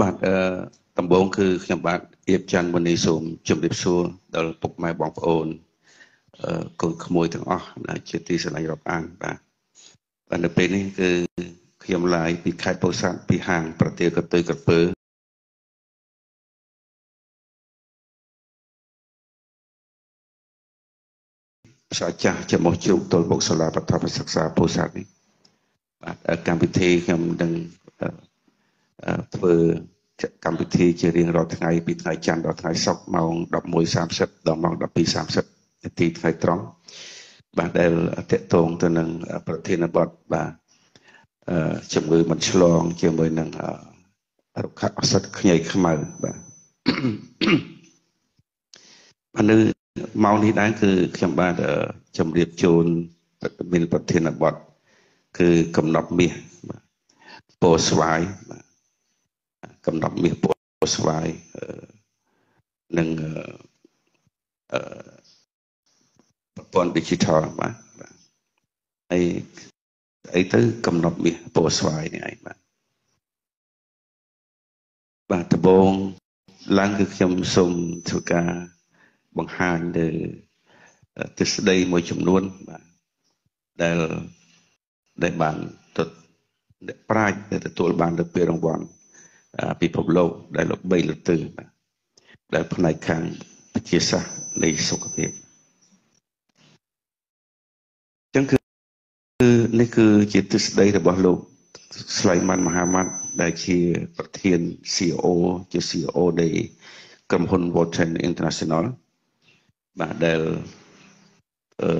បាទអឺដំបូងគឺខ្ញុំបាទអៀបច័ន្ទមនីសូមជម្រាបសួរដល់ពុកម៉ែបងប្អូនអឺកូនក្មួយទាំងអស់ដែលជាទីស្រឡាញ់រាប់អានបាទបាទនៅពេលនេះគឺខ្ញុំឡាយពីខេត្តពោធិ៍សាត់ពីហាង ប្រទាលកតុយកពើភាសាចាស់ចំោះជ្រូកទល់មុខសាលាបឋមសិក្សាពោធិ៍សាត់នេះបាទកម្មវិធីខ្ញុំនឹង ធ្វើកម្មវិធីជារៀងរាល់ថ្ងៃពីថ្ងៃច័ន្ទដល់ថ្ងៃសុក្រម៉ោង11:30ដល់ម៉ោង12:30នាទីថ្ងៃត្រង់បាទដែលតកតងទៅនឹងប្រធានបទបាទជំងឺមិនឆ្លងជាមួយនឹងរុក្ខអសត់ខ្ញីខ្មៅបាទបាទនៅម៉ោងនេះដែរគឺខ្ញុំបាទជម្រាបជូនមានប្រធានបទគឺកំណប់មាសបាទពោស្វាយបាទ កំណប់មាសពោស្វាយនិងអឺប្រព័ន្ធ digital បាទហើយអីទៅកំណប់មាសពោស្វាយនេះឯងបាទបាទដំបងឡើងគឺខ្ញុំសូមធ្វើការបង្ហាញទៅទស្សដីមួយចំនួនបាទដែលដែលបានទៅប្រាជ្ញដែលទទួលបានទៅពីរង្វាន់ ពិភពលោកដែលលោក3លើកទៅបាទដែលផ្នែកខាងវិទ្យាសាស្ត្រនៃសុខភាពអញ្ចឹងគឺនេះគឺជាទស្សនៈរបស់លោកស្លៃម៉ាន់មហាម៉ាត់ដែលជាប្រធាន CEO ជា CEO នៃក្រុមហ៊ុន World International បាទដែលអឺ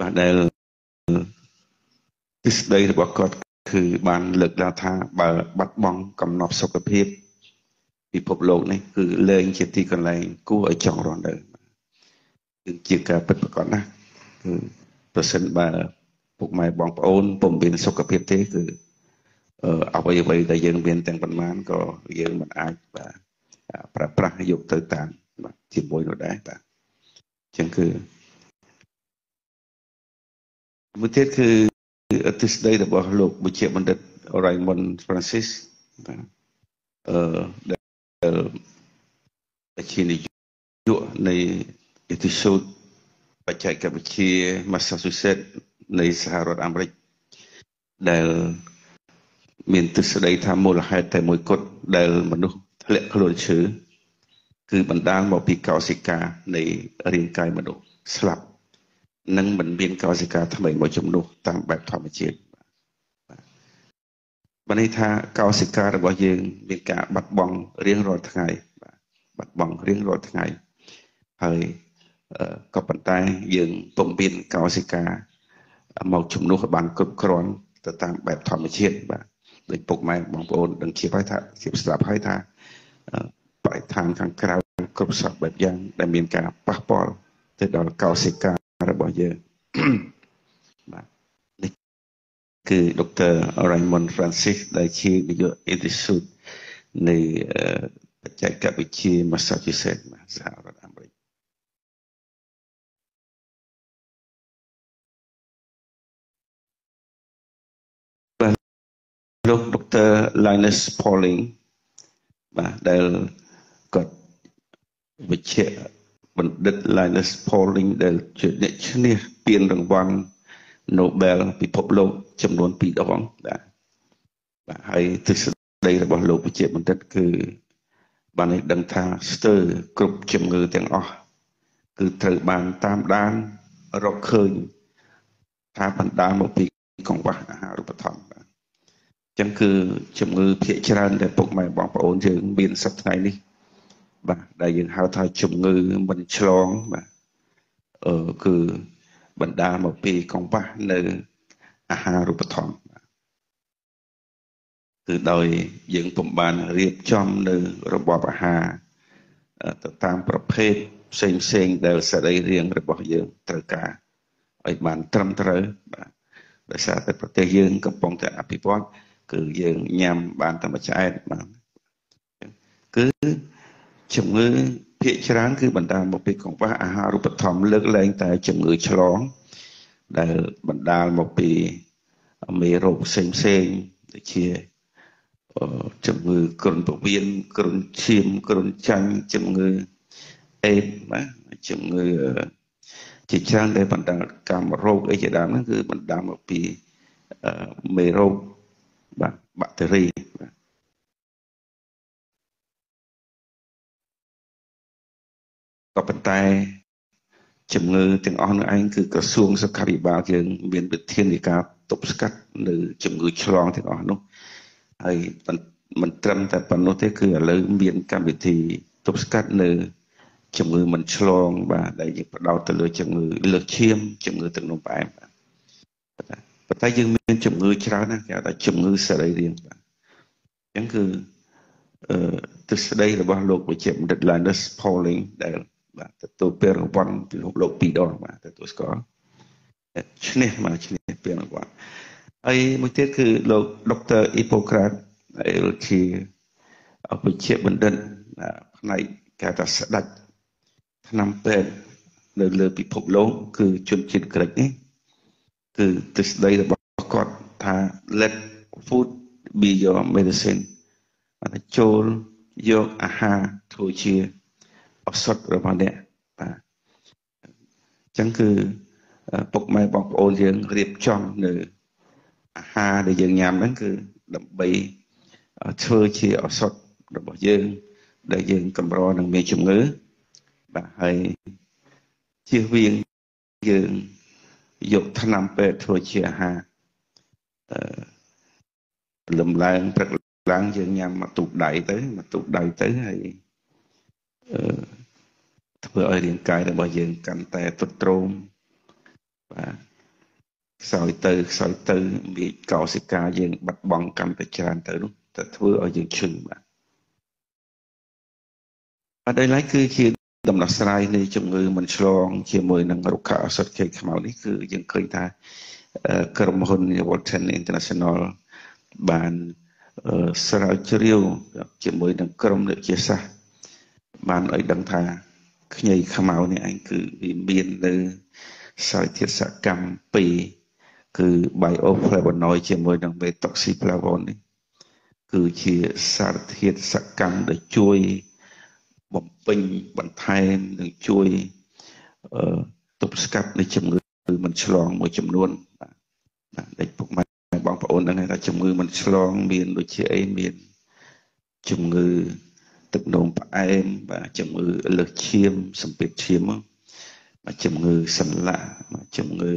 បាទដែលទិសដីរបស់គាត់គឺបានលើកឡើងថាបើបាត់បង់កំណប់សុខភាពពិភពលោកនេះគឺលែងជាទីកន្លែងគួរឲ្យចង់រស់នៅគឺជាការពិតប្រាកដណាស់គឺប្រសិនបើពុកម៉ែបងប្អូនពុំមានសុខភាពទេគឺអ្វីអ្វីដែលយើងមានទាំងប៉ុន្មានក៏យើងមិនអាចបាទប្រើប្រាស់យកទៅតាមបាទជាមួយនោះដែរបាទអញ្ចឹងគឺ មួយទៀតគឺទិសដីរបស់លោកវិជ្ជាបណ្ឌិត Raymond Francis បាទអឺដែលជានាយកនៃ Institute បច្ចេកវិទ្យា Massachusetts នៃសហរដ្ឋអាមេរិកដែលមានទិសដីថាមូលហេតុតែមួយគត់ដែលមនុស្សធ្លាក់ខ្លួនឈឺគឺបណ្ដាលមកពីកោសិកានៃរាងកាយមនុស្សស្លាប់ និងមិនមានកោសិកាថ្មីមួយចំនួនតាមបែបធម្មជាតិបាទនេះថាកោសិការបស់យើង មានការបាត់បង់រៀងរាល់ថ្ងៃបាទបាត់បង់រៀងរាល់ថ្ងៃហើយក៏ប៉ុន្តែយើងពុំមានកោសិកាមកជំនួសឲ្យបានគ្រប់គ្រាន់ទៅតាមបែបធម្មជាតិបាទដូចពុកម៉ែបងប្អូនដឹងជាហើយថាជាស្ដាប់ហើយថាបរិស្ថានខាងក្រៅគ្រប់សពបែបយ៉ាងដែលមានការប៉ះពាល់ទៅដល់កោសិកា របស់យើងបាទនេះគឺដុកទ័រ Raymond Francis ដែលជានាយក Institute នៃបច្ចេកវិទ្យា Massachusetts សហរដ្ឋអាមេរិកបាទលោកដុកទ័រ Linus Pauling បាទដែលគាត់វិជ្ជា បណ្ឌិត Linus Pauling ដែលជាអ្នកឈ្នះពានរង្វាន់ Nobel ពិភពលោកចំនួន2ដងបាទបាទហើយទស្សនៈរបស់លោកវិជ្ជាបណ្ឌិត គឺ បានឲ្យដឹងថាស្ទើរគ្រប់ជំងឺទាំងអស់គឺត្រូវបានតាមដានរកឃើញថាបណ្ដាលមកពីកង្វះអាហារូបត្ថម្ភបាទអញ្ចឹងគឺជំងឺភាគច្រើនដែលពុកម៉ែបងប្អូនយើងមានសប្តាហ៍នេះ បាទដែលយើងហៅថាជំងឺមិនឆ្លងបាទអឺគឺបណ្ដាលមកពីកង្វះនៅអាហារូបត្ថម្ភគឺដោយយើងពំបានរៀបចំនៅរបបអាហារទៅតាមប្រភេទផ្សេងផ្សេងដែលសរីរាង្គរបស់យើងត្រូវការឲ្យបានត្រឹមត្រូវបាទដោយសារតែប្រទេសយើងកំពុងតែអភិវឌ្ឍគឺយើងញ៉ាំបានតែមួយឆ្អែតបាទគឺ ជំងឺភាគច្រើនគឺបណ្ដាលមកពីកង្វះអាហារូបត្ថម្ភលើកលែងតែជំងឺឆ្លង ដែលបណ្ដាលមកពីមេរោគផ្សេងផ្សេងដូចជាជំងឺគ្រុនពោះវៀនគ្រុនឈាមគ្រុនចាញ់ជំងឺអេដណាជំងឺជាច្រើនដែលបណ្ដាលកាមរោគអីជាដើមហ្នឹងគឺបណ្ដាលមកពីមេរោគបាទបាក់តេរី ក៏ប៉ុន្តែជំងឺទាំងអស់នោះឯងគឺក្រសួងសុខាភិបាលយើងមានវិធានការទប់ស្កាត់នៅជំងឺឆ្លងទាំងអស់នោះហើយមិនត្រឹមតែប៉ុណ្ណោះទេគឺឥឡូវមានកម្មវិធីទប់ស្កាត់នៅជំងឺមិនឆ្លងបាទដែលយើងបដោតទៅលើជំងឺលើសឈាមជំងឺទឹកនោមផ្អែមបាទប៉ុន្តែយើងមានជំងឺច្រើនណាស់គេហៅថាជំងឺសរីរាង្គបាទអញ្ចឹងគឺអឺទស្សន័យរបស់លោកវិជ្ជាបណ្ឌិត Linus Pauling ដែល បាទទទួលពានរង្វាន់ពីលោកពីរដងបាទទទួលស្គាល់ឈ្នះមកឈ្នះពានរង្វាន់ហើយមួយទៀតគឺលោកដុកទ័រអ៊ីប៉ូក្រាតដែលជាវិជ្ជាបណ្ឌិតផ្នែកគេថាស្ដេចឆ្នាំពេទ្យនៅលើពិភពលោកគឺជនជាតិក្រិចនេះគឺទស្សន័យរបស់គាត់ថា let food be your medicine អាចចូលយកអាហារធ្វើជា ឱសថរបស់អ្នកបាទអញ្ចឹងគឺពុកម៉ែបងប្អូនយើងរៀបចំនៅអាហារដែលយើងញ៉ាំហ្នឹងគឺដើម្បីធ្វើជាឱសថរបស់យើង ដែលយើងកម្រនឹងមានជំងឺបាទហើយជៀសវាងយើងយកថ្នាំពេទ្យធ្វើជាអាហារអឺលំឡើងព្រឹកឡើងយើងញ៉ាំមកទូកដៃទៅមកទូកដៃទៅហើយអឺ ធ្វើឲ្យរាងកាយរបស់យើងកាន់តែទ្រុឌទ្រោមបាទខ្សោយទៅខ្សោយទៅមានកោសិកាយើងបាត់បង់កាន់តែច្រើនទៅនោះទៅធ្វើឲ្យយើងឈឺបាទអត់ដោយឡែកគឺជាដំណោះស្រាយនៃជំងឺមិនឆ្លង ជាមួយនឹងរុក្ខឱសថខេកខ្មៅនេះគឺយើងឃើញថាក្រុមហ៊ុន Walton International បានស្រាវជ្រាវជាមួយនឹងក្រុមវិទ្យាសាស្ត្របានឲ្យដឹងថា ខ្ញីខ្មៅនេះឯងគឺវាមាននៅសារធាតុសកម្ម2គឺ bioflavonoid ជាមួយនឹង methoxyflavone នេះគឺជាសារធាតុសកម្មដែលជួយបំពេញបន្ថែមនិងជួយទប់ស្កាត់នៃជំងឺមិនឆ្លងមួយចំនួនបាទដែលពុកម៉ែបងប្អូនដឹងថាជំងឺមិនឆ្លងមានដូចជាអីមានជំងឺ ទឹកនោមផ្អែមបាទជំងឺលើសឈាមសម្ពាធឈាមបាទជំងឺសន្លាក់បាទជំងឺ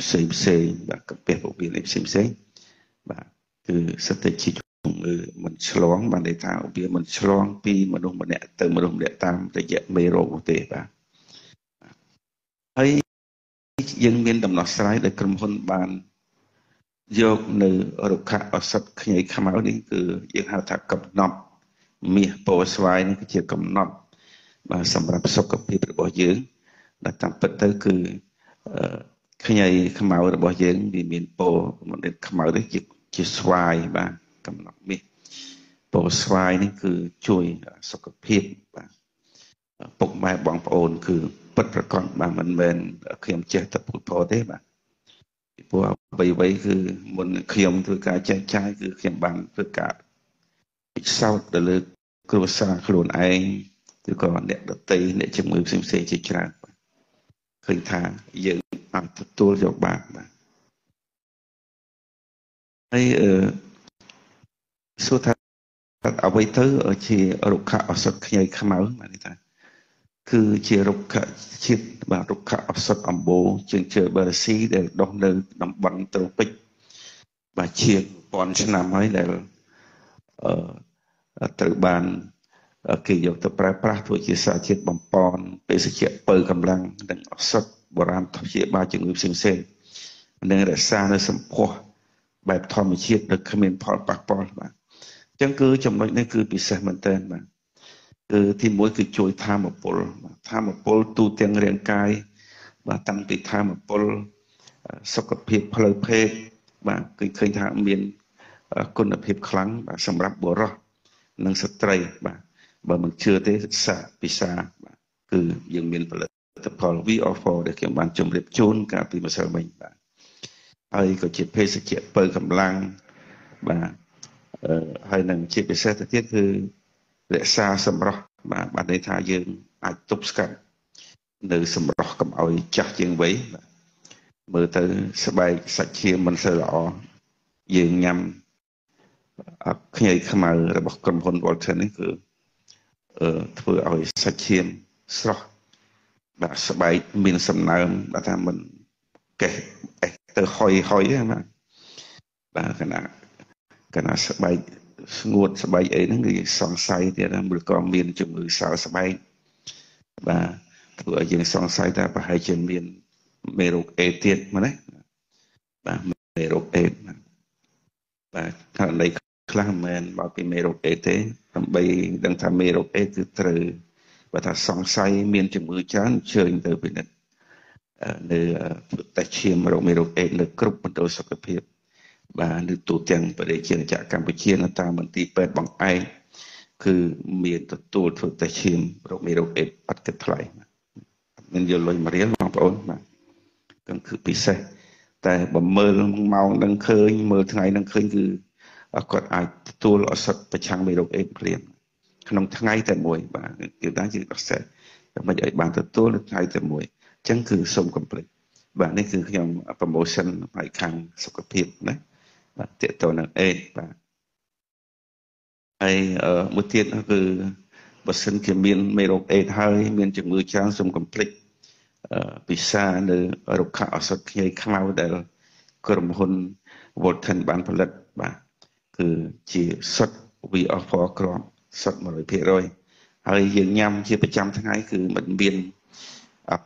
ផ្សេងផ្សេងបាទកាពះពោះវៀនផ្សេងផ្សេងបាទគឺសិតតែជាជំងឺមិនឆ្លងបានន័យថាវាមិនឆ្លងពីមនុស្សម្នាក់ទៅមនុស្សម្នាក់តាមរយៈមេរោគនោះទេបាទហើយយើងមានដំណោះស្រាយដែលក្រុមហ៊ុនបានយកនៅរុក្ខឱសថខ្ញីខ្មៅនេះគឺយើងហៅថាកំណត់ មាសពោស្វាយនេះគឺជាកំណត់បាទសម្រាប់សុខភាពរបស់យើងដែលតាមពិតទៅគឺខ្ញីខ្មៅរបស់យើងវាមានពោមិនខ្មៅនេះជាជាស្វាយបាទកំណត់មាសពណ៌ស្វាយនេះគឺជួយសុខភាពបាទពុកម៉ែបងប្អូន គឺពិតប្រកបបាទមិនមែនខ្ញុំចេះតែพูดផទេបាទពីព្រោះអ្វីៗគឺមុនខ្ញុំធ្វើការចែកចាយគឺខ្ញុំបានធ្វើការពិសោធន៍ទៅលើ គ្រួសារខ្លួនឯងឬក៏អ្នកដតីអ្នកជំងឺផ្សេងផ្សេងជាច្រើនបាទឃើញថាយើងអាចទទួលយកបានបាទហើយអឺសួរថាអ្វីទៅជារុក្ខឱសថខ្ញីខ្មៅបានថាគឺជារុក្ខជាតិបាទរុក្ខឱសថអំបូរជាងជើបឺរស៊ីដែលដុះនៅតំបន់ត្រូពិកបាទជាងពាន់ឆ្នាំហើយដែលអឺ ត្រូវបានគេយកទៅប្រើប្រាស់ធ្វើជាសារជាតិបំពន់បេសជ្ជៈពៅកម្លាំងនិងឱសថបុរាណព្យាបាលជំងឺផ្សេងផ្សេងនិងរក្សានៅសម្ផស្សបែបធម្មជាតិដែលគ្មានផលប៉ះពាល់បាទចឹងគឺចំណុចនេះគឺពិសេសមែនទែនបាទគឺទី1គឺជួយធម្មពលធម្មពលទូទាំងរាងកាយបាទតាំងពីធម្មពលសុខភាពផ្លូវភេទបាទគឺឃើញថាមានគុណភាពខ្លាំងបាទសម្រាប់បុរស និងស្ត្រីបាទបើមិនជឿទេសិក្សាពិសាបាទគឺយើងមានផលិតផល VO4 ដែលខ្ញុំបានជម្រាបជូនកាលពីម្សិលមិញបាទហើយក៏ជាភេសជ្ជៈពើកម្លាំងបាទហើយនឹងជាពិសេសទៅទៀតគឺរក្សាសម្រស់បាទបានន័យថាយើងអាចទប់ស្កាត់នៅសម្រស់កុំឲ្យចាស់ជាងវ័យបាទមើលទៅស្បែកសាច់ឈាមមិនសូវល្អយើងញ៉ាំ ខ្ញីខ្មៅរបស់ក្រុមហ៊ុន Walton នេះគឺធ្វើឲ្យសាច់ឈាមស្រស់បាទស្បែកមានសំណើមបាទថាមិនកេះអេះទៅហុយហុយហ្នឹងបាទបាទគណៈគណៈស្បែកស្ងួតស្បែកអីហ្នឹងគឺសង្ស័យទៀតថាឬក៏មានជំងឺសើស្បែកបាទធ្វើឲ្យយើងសង្ស័យថាប្រហែលជាមានមេរោគអេទៀតមកណាបាទមេរោគអេបាទករណី ខ្លះមិនមែនបើពីមេរោគអេទេដើម្បីដឹងថាមេរោគអេគឺត្រូវបើថាសង្ស័យមានជំងឺច្រើនអញ្ជើញទៅពិនិត្យនៅតេស្តឈាមរោគមេរោគអេនៅគ្រប់មណ្ឌលសុខភាពបាទនៅទូទាំងប្រទេសជាចក្រកម្ពុជានៅតាមមន្ទីរពេទ្យបង្អែកគឺមានទទួលធ្វើតេស្តឈាមរោគមេរោគអេអត់គិតថ្លៃមានយកលុយមករៀលបងប្អូនបាទគឺពិសេសតែបើមើលម៉ោងនឹងឃើញមើលថ្ងៃនឹងឃើញគឺ គាត់អាចទទួលឱសថប្រឆាំងមេរោគអេដភ្លាមក្នុងថ្ងៃតែមួយបាទគឺថាជាដោះស្រាយដើម្បីឲ្យបានទទួលនៅថ្ងៃតែមួយអញ្ចឹងគឺសូមកុំភ្លេចបាទនេះគឺខ្ញុំ promotion ផ្នែកខាងសុខភាពណាបាទតេតទៅនឹងអេដបាទហើយមួយទៀតគឺបើសិនជាមានមេរោគអេដហើយមានជំងឺច្រើនសូមកុំភ្លេចពិសានៅរុក្ខឱសថខ្ញីខ្មៅដែលក្រុមហ៊ុន Volten បានផលិតបាទ គឺជាសុទ្ធ VO4 គ្រាប់សុទ្ធ100%ហើយយើងញ៉ាំជាប្រចាំថ្ងៃគឺមិនមាន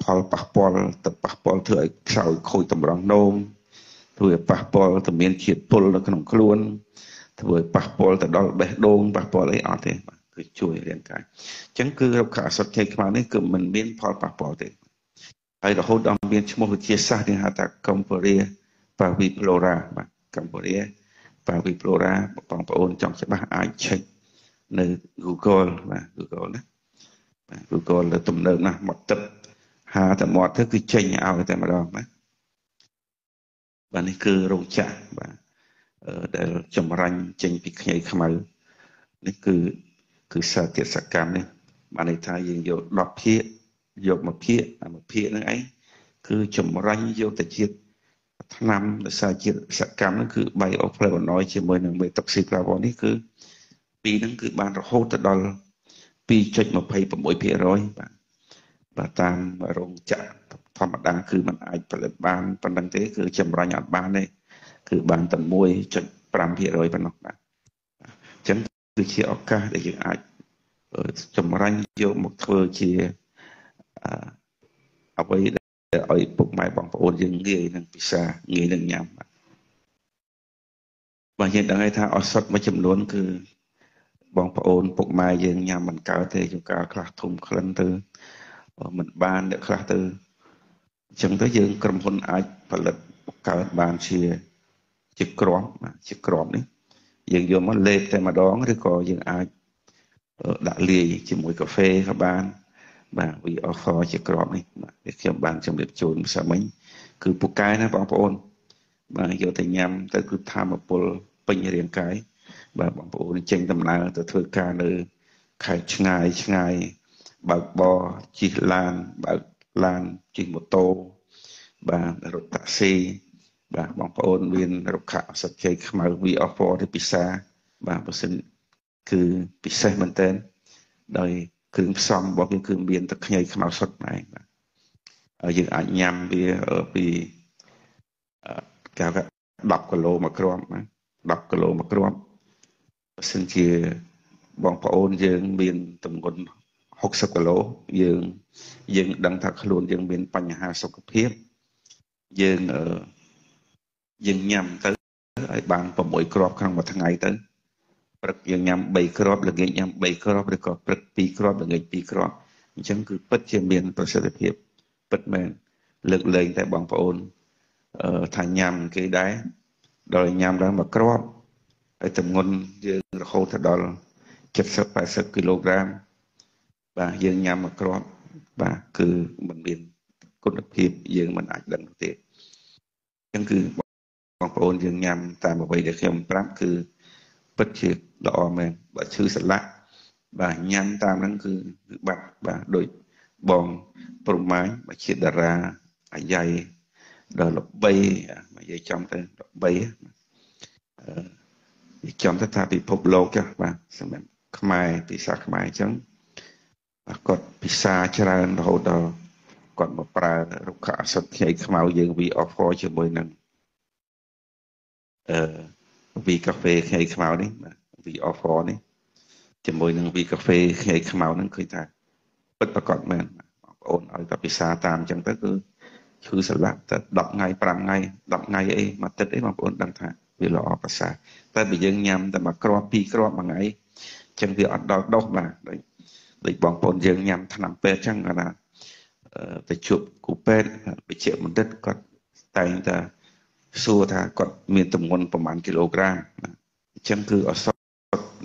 ផលប៉ះពាល់ទៅប៉ះពាល់ធ្វើឲ្យខ្សោយខូចតម្រង់នោមធ្វើឲ្យប៉ះពាល់ទៅមានជាតិពុលនៅក្នុងខ្លួន ធ្វើឲ្យប៉ះពាល់ទៅដល់បេះដូងប៉ះពាល់អីអត់ទេបាទគឺជួយរាងកាយអញ្ចឹងគឺរោគខាអសុទ្ធជ័យខ្មៅនេះគឺមិនមានផលប៉ះពាល់ទេហើយរហូតដល់មានឈ្មោះវិទ្យាសាស្ត្រគេហៅថា Camporia paviflora បាទ Camporia paviflora បងប្អូនចង់ច្បាស់អាច check នៅ Google បាទ Google ណាបាទ Google ទៅទំនើបណាស់មកទឹកហាតែមាត់ទៅគឺចេញឲ្យតែម្ដងណាបាទនេះគឺរោងចក្របាទដែលចម្រាញ់ចេញពីខ្ញីខ្មៅនេះគឺគឺសារធាតុសកម្មនេះបានន័យថាយើងយក10ភាគយកមួយភាគអាមួយភាគហ្នឹងឯងគឺចម្រាញ់យកទៅជាតិ ថ្នាំដោយសារជាតិសកម្មហ្នឹងគឺ bioflavonoid ជាមួយនឹង methoxyflavone នេះគឺពីរហ្នឹងគឺបានរហូតទៅដល់2.26%បាទបាទតាមរោងចក្រធម្មតាគឺมันអាចផលិតបានប៉ុណ្្នឹងទេ គឺចម្រាញ់អត់បានទេគឺបានតែ1.5%ប៉ុណ្ណោះបាទអញ្ចឹងគឺជាឱកាសដែលយើងអាចចម្រាញ់យកមកធ្វើជាអ្វីដែល ឲ្យពុកម៉ែបងប្អូនយើងងាយនឹងពិសាងាយនឹងញ៉ាំបាទយើងដឹងហើយថាឱសថមួយចំនួន គឺ បងប្អូនពុកម៉ែយើងញ៉ាំមិនកើតទេជួនកាលខ្លះធំក្លិនទៅមិនបានអ្នកខ្លះទៅអញ្ចឹងទៅយើងក្រុមហ៊ុនអាចផលិតបង្កើតបានជា ជាក្របជាក្របនេះយើងយកមកលេបតែម្ដងឬក៏យើងអាចដាក់លាយជាមួយកាហ្វេក៏បាន បាទវា offer ជាក្របនេះបាទខ្ញុំបានជម្រាបជូនភាសាមិញគឺពូកែណាបងប្អូន បាទយកទៅញ៉ាំទៅគឺធម្មពលពេញរាងកាយបាទបងប្អូនចេញដំណើរទៅធ្វើការនៅខេត្តឆ្ងាយឆ្ងាយបើកបរជិះឡានបើកឡានជិះម៉ូតូបាទរថតាក់ស៊ីបាទបងប្អូនមានរុក្ខអសត្វជ័យខ្មៅ V-offer ទៅពិសាបាទបើសិនគឺពិសេសមែនតើដោយ គ្រឿងផ្សំរបស់វាគឺមានទឹកខ្ញីខ្មៅសុទ្ធដែរបាទយើងអាចញ៉ាំវាពីគេហៅ10គីឡូមួយគ្រាប់ណា10គីឡូមួយគ្រាប់បើសិនជាបងប្អូនយើងមានទម្ងន់60គីឡូយើងយើងដឹងថាខ្លួនយើងមានបញ្ហាសុខភាពយើងយើងញ៉ាំទៅឲ្យបាន6គ្រាប់ក្នុងមួយថ្ងៃទៅ ព្រឹកយើងញ៉ាំ3គ្រាប់ល្ងាចញ៉ាំ3គ្រាប់ឬក៏ព្រឹក2គ្រាប់ល្ងាច2គ្រាប់អញ្ចឹងគឺពិតជាមានប្រសិទ្ធភាពពិតមែនលើកលែងតែបងប្អូនអឺថាញ៉ាំគេដែរដល់ញ៉ាំដល់មួយគ្រាប់ហើយទម្ងន់យើងរហូតដល់70 80គីឡូក្រាមបាទយើងញ៉ាំមួយគ្រាប់បាទគឺមិនមានណភាពយើងមិនអាចដឹងទេអញ្ចឹងគឺបងប្អូនយើងញ៉ាំតាមអ្វីដែលខ្ញុំប្រាប់គឺ ពិតជាល្អមែនបើឈឺសន្លាក់បាទញ៉ាំតាមហ្នឹងគឺគឺបាត់បាទដូចបងប្រមាញបើជាតារាអាយ៉ៃដល់ល្បីមកនិយាយចំទៅល្បីអឺចំទៅថាពិភពលោកចាស់បាទសម្រាប់ខ្មែរភាសាខ្មែរអញ្ចឹងបាទគាត់ភាសាច្រើនរហូតដល់គាត់មកប្រើរុក្ខអសត្វខ្ញីខ្មៅយើង we offer ជាមួយនឹងអឺ we កាហ្វេខ្ញីខ្មៅនេះបាទ we offer នេះជាមួយនឹង we កាហ្វេខ្ញីខ្មៅហ្នឹងឃើញថាពិតប្រកបមែនបងប្អូនឲ្យតែភាសាតាមអញ្ចឹងទៅគឺឈឺស្លាប់តែ10ថ្ងៃ5ថ្ងៃ10ថ្ងៃអីមួយទឹកអីបងប្អូនដឹងថាវាល្អប្រសើរតែបើយើងញ៉ាំតែមួយគ្រាប់ពីរគ្រាប់មួយថ្ងៃអញ្ចឹងវាអត់ដល់ដុសបាទដូចដូចបងប្អូនយើងញ៉ាំថ្នាំពេទ្យអញ្ចឹងគាត់ថាទៅជួបគ្រូពេទ្យវិជ្ជាបណ្ឌិតគាត់តែងតែ សួរថាគាត់មានទម្ងន់ប្រហែលគីឡូក្រាមអញ្ចឹងគឺអសត់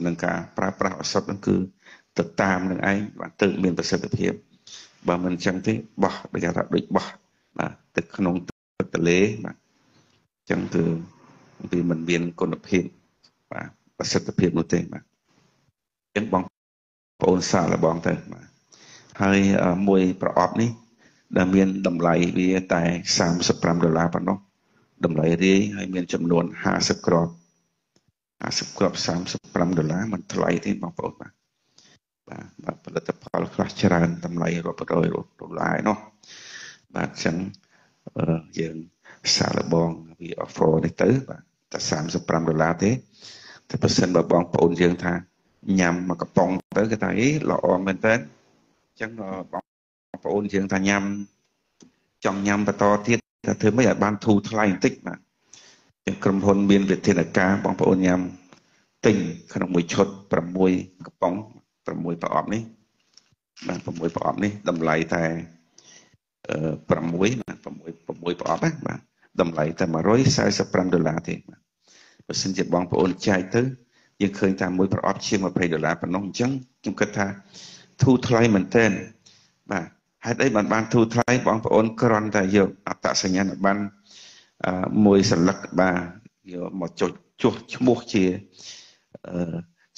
នឹងការប្រើប្រាស់អសត់ហ្នឹងគឺទៅតាមនឹងឯងបាទទើបមានប្រសិទ្ធភាពបើមិនអញ្ចឹងទេបោះដូចថាដូចបោះបាទទឹកក្នុងទឹកទលេបាទអញ្ចឹងគឺវាមិនមានគុណភាពបាទប្រសិទ្ធភាពនោះទេបាទអញ្ចឹងបងប្អូនសាកល្បងទៅបាទហើយមួយប្រអប់នេះដែលមានតម្លៃវាតែ35ដុល្លារប៉ុណ្ណោះ តម្លៃរាយហើយមានចំនួន50គ្រាប់50គ្រាប់35ដុល្លារមិនថ្លៃទេបងប្អូនបាទបាទបាទផលិតផលខ្លះច្រើនតម្លៃរាប់រយដុល្លារឯណោះបាទអញ្ចឹងយើងសាឡបងវា offer នេះទៅបាទតែ35ដុល្លារទេតែបើសិនបើបងប្អូនយើងថាញ៉ាំមកកំប៉ុងទៅគេថាអីល្អមែនតើអញ្ចឹងបងប្អូនយើងថាញ៉ាំចង់ញ៉ាំបន្តទៀត ថាធ្វើម៉េចឲ្យបានធូរថ្លៃបន្តិចបាទចឹងក្រុមហ៊ុនមានវិធានការបងប្អូនញ៉ាំទិញក្នុងមួយឈុត6កំប៉ុង6ប្រអប់នេះបាទ6ប្រអប់នេះតម្លៃតែ6បាទ6 6ប្រអប់ណាបាទតម្លៃតែ145ដុល្លារទេបាទបើសិនជាបងប្អូនចែកទៅយើងឃើញតាមមួយប្រអប់ជាង20ដុល្លារប៉ុណ្ណោះអញ្ចឹងខ្ញុំគិតថាធូរថ្លៃមែនទែនបាទ ហេតុអីបានបានធូរថ្លៃបងប្អូនគ្រាន់តែយកអត្តសញ្ញាណប័ណ្ណមួយសន្លឹកបាទយកមកចុចចុះឈ្មោះជា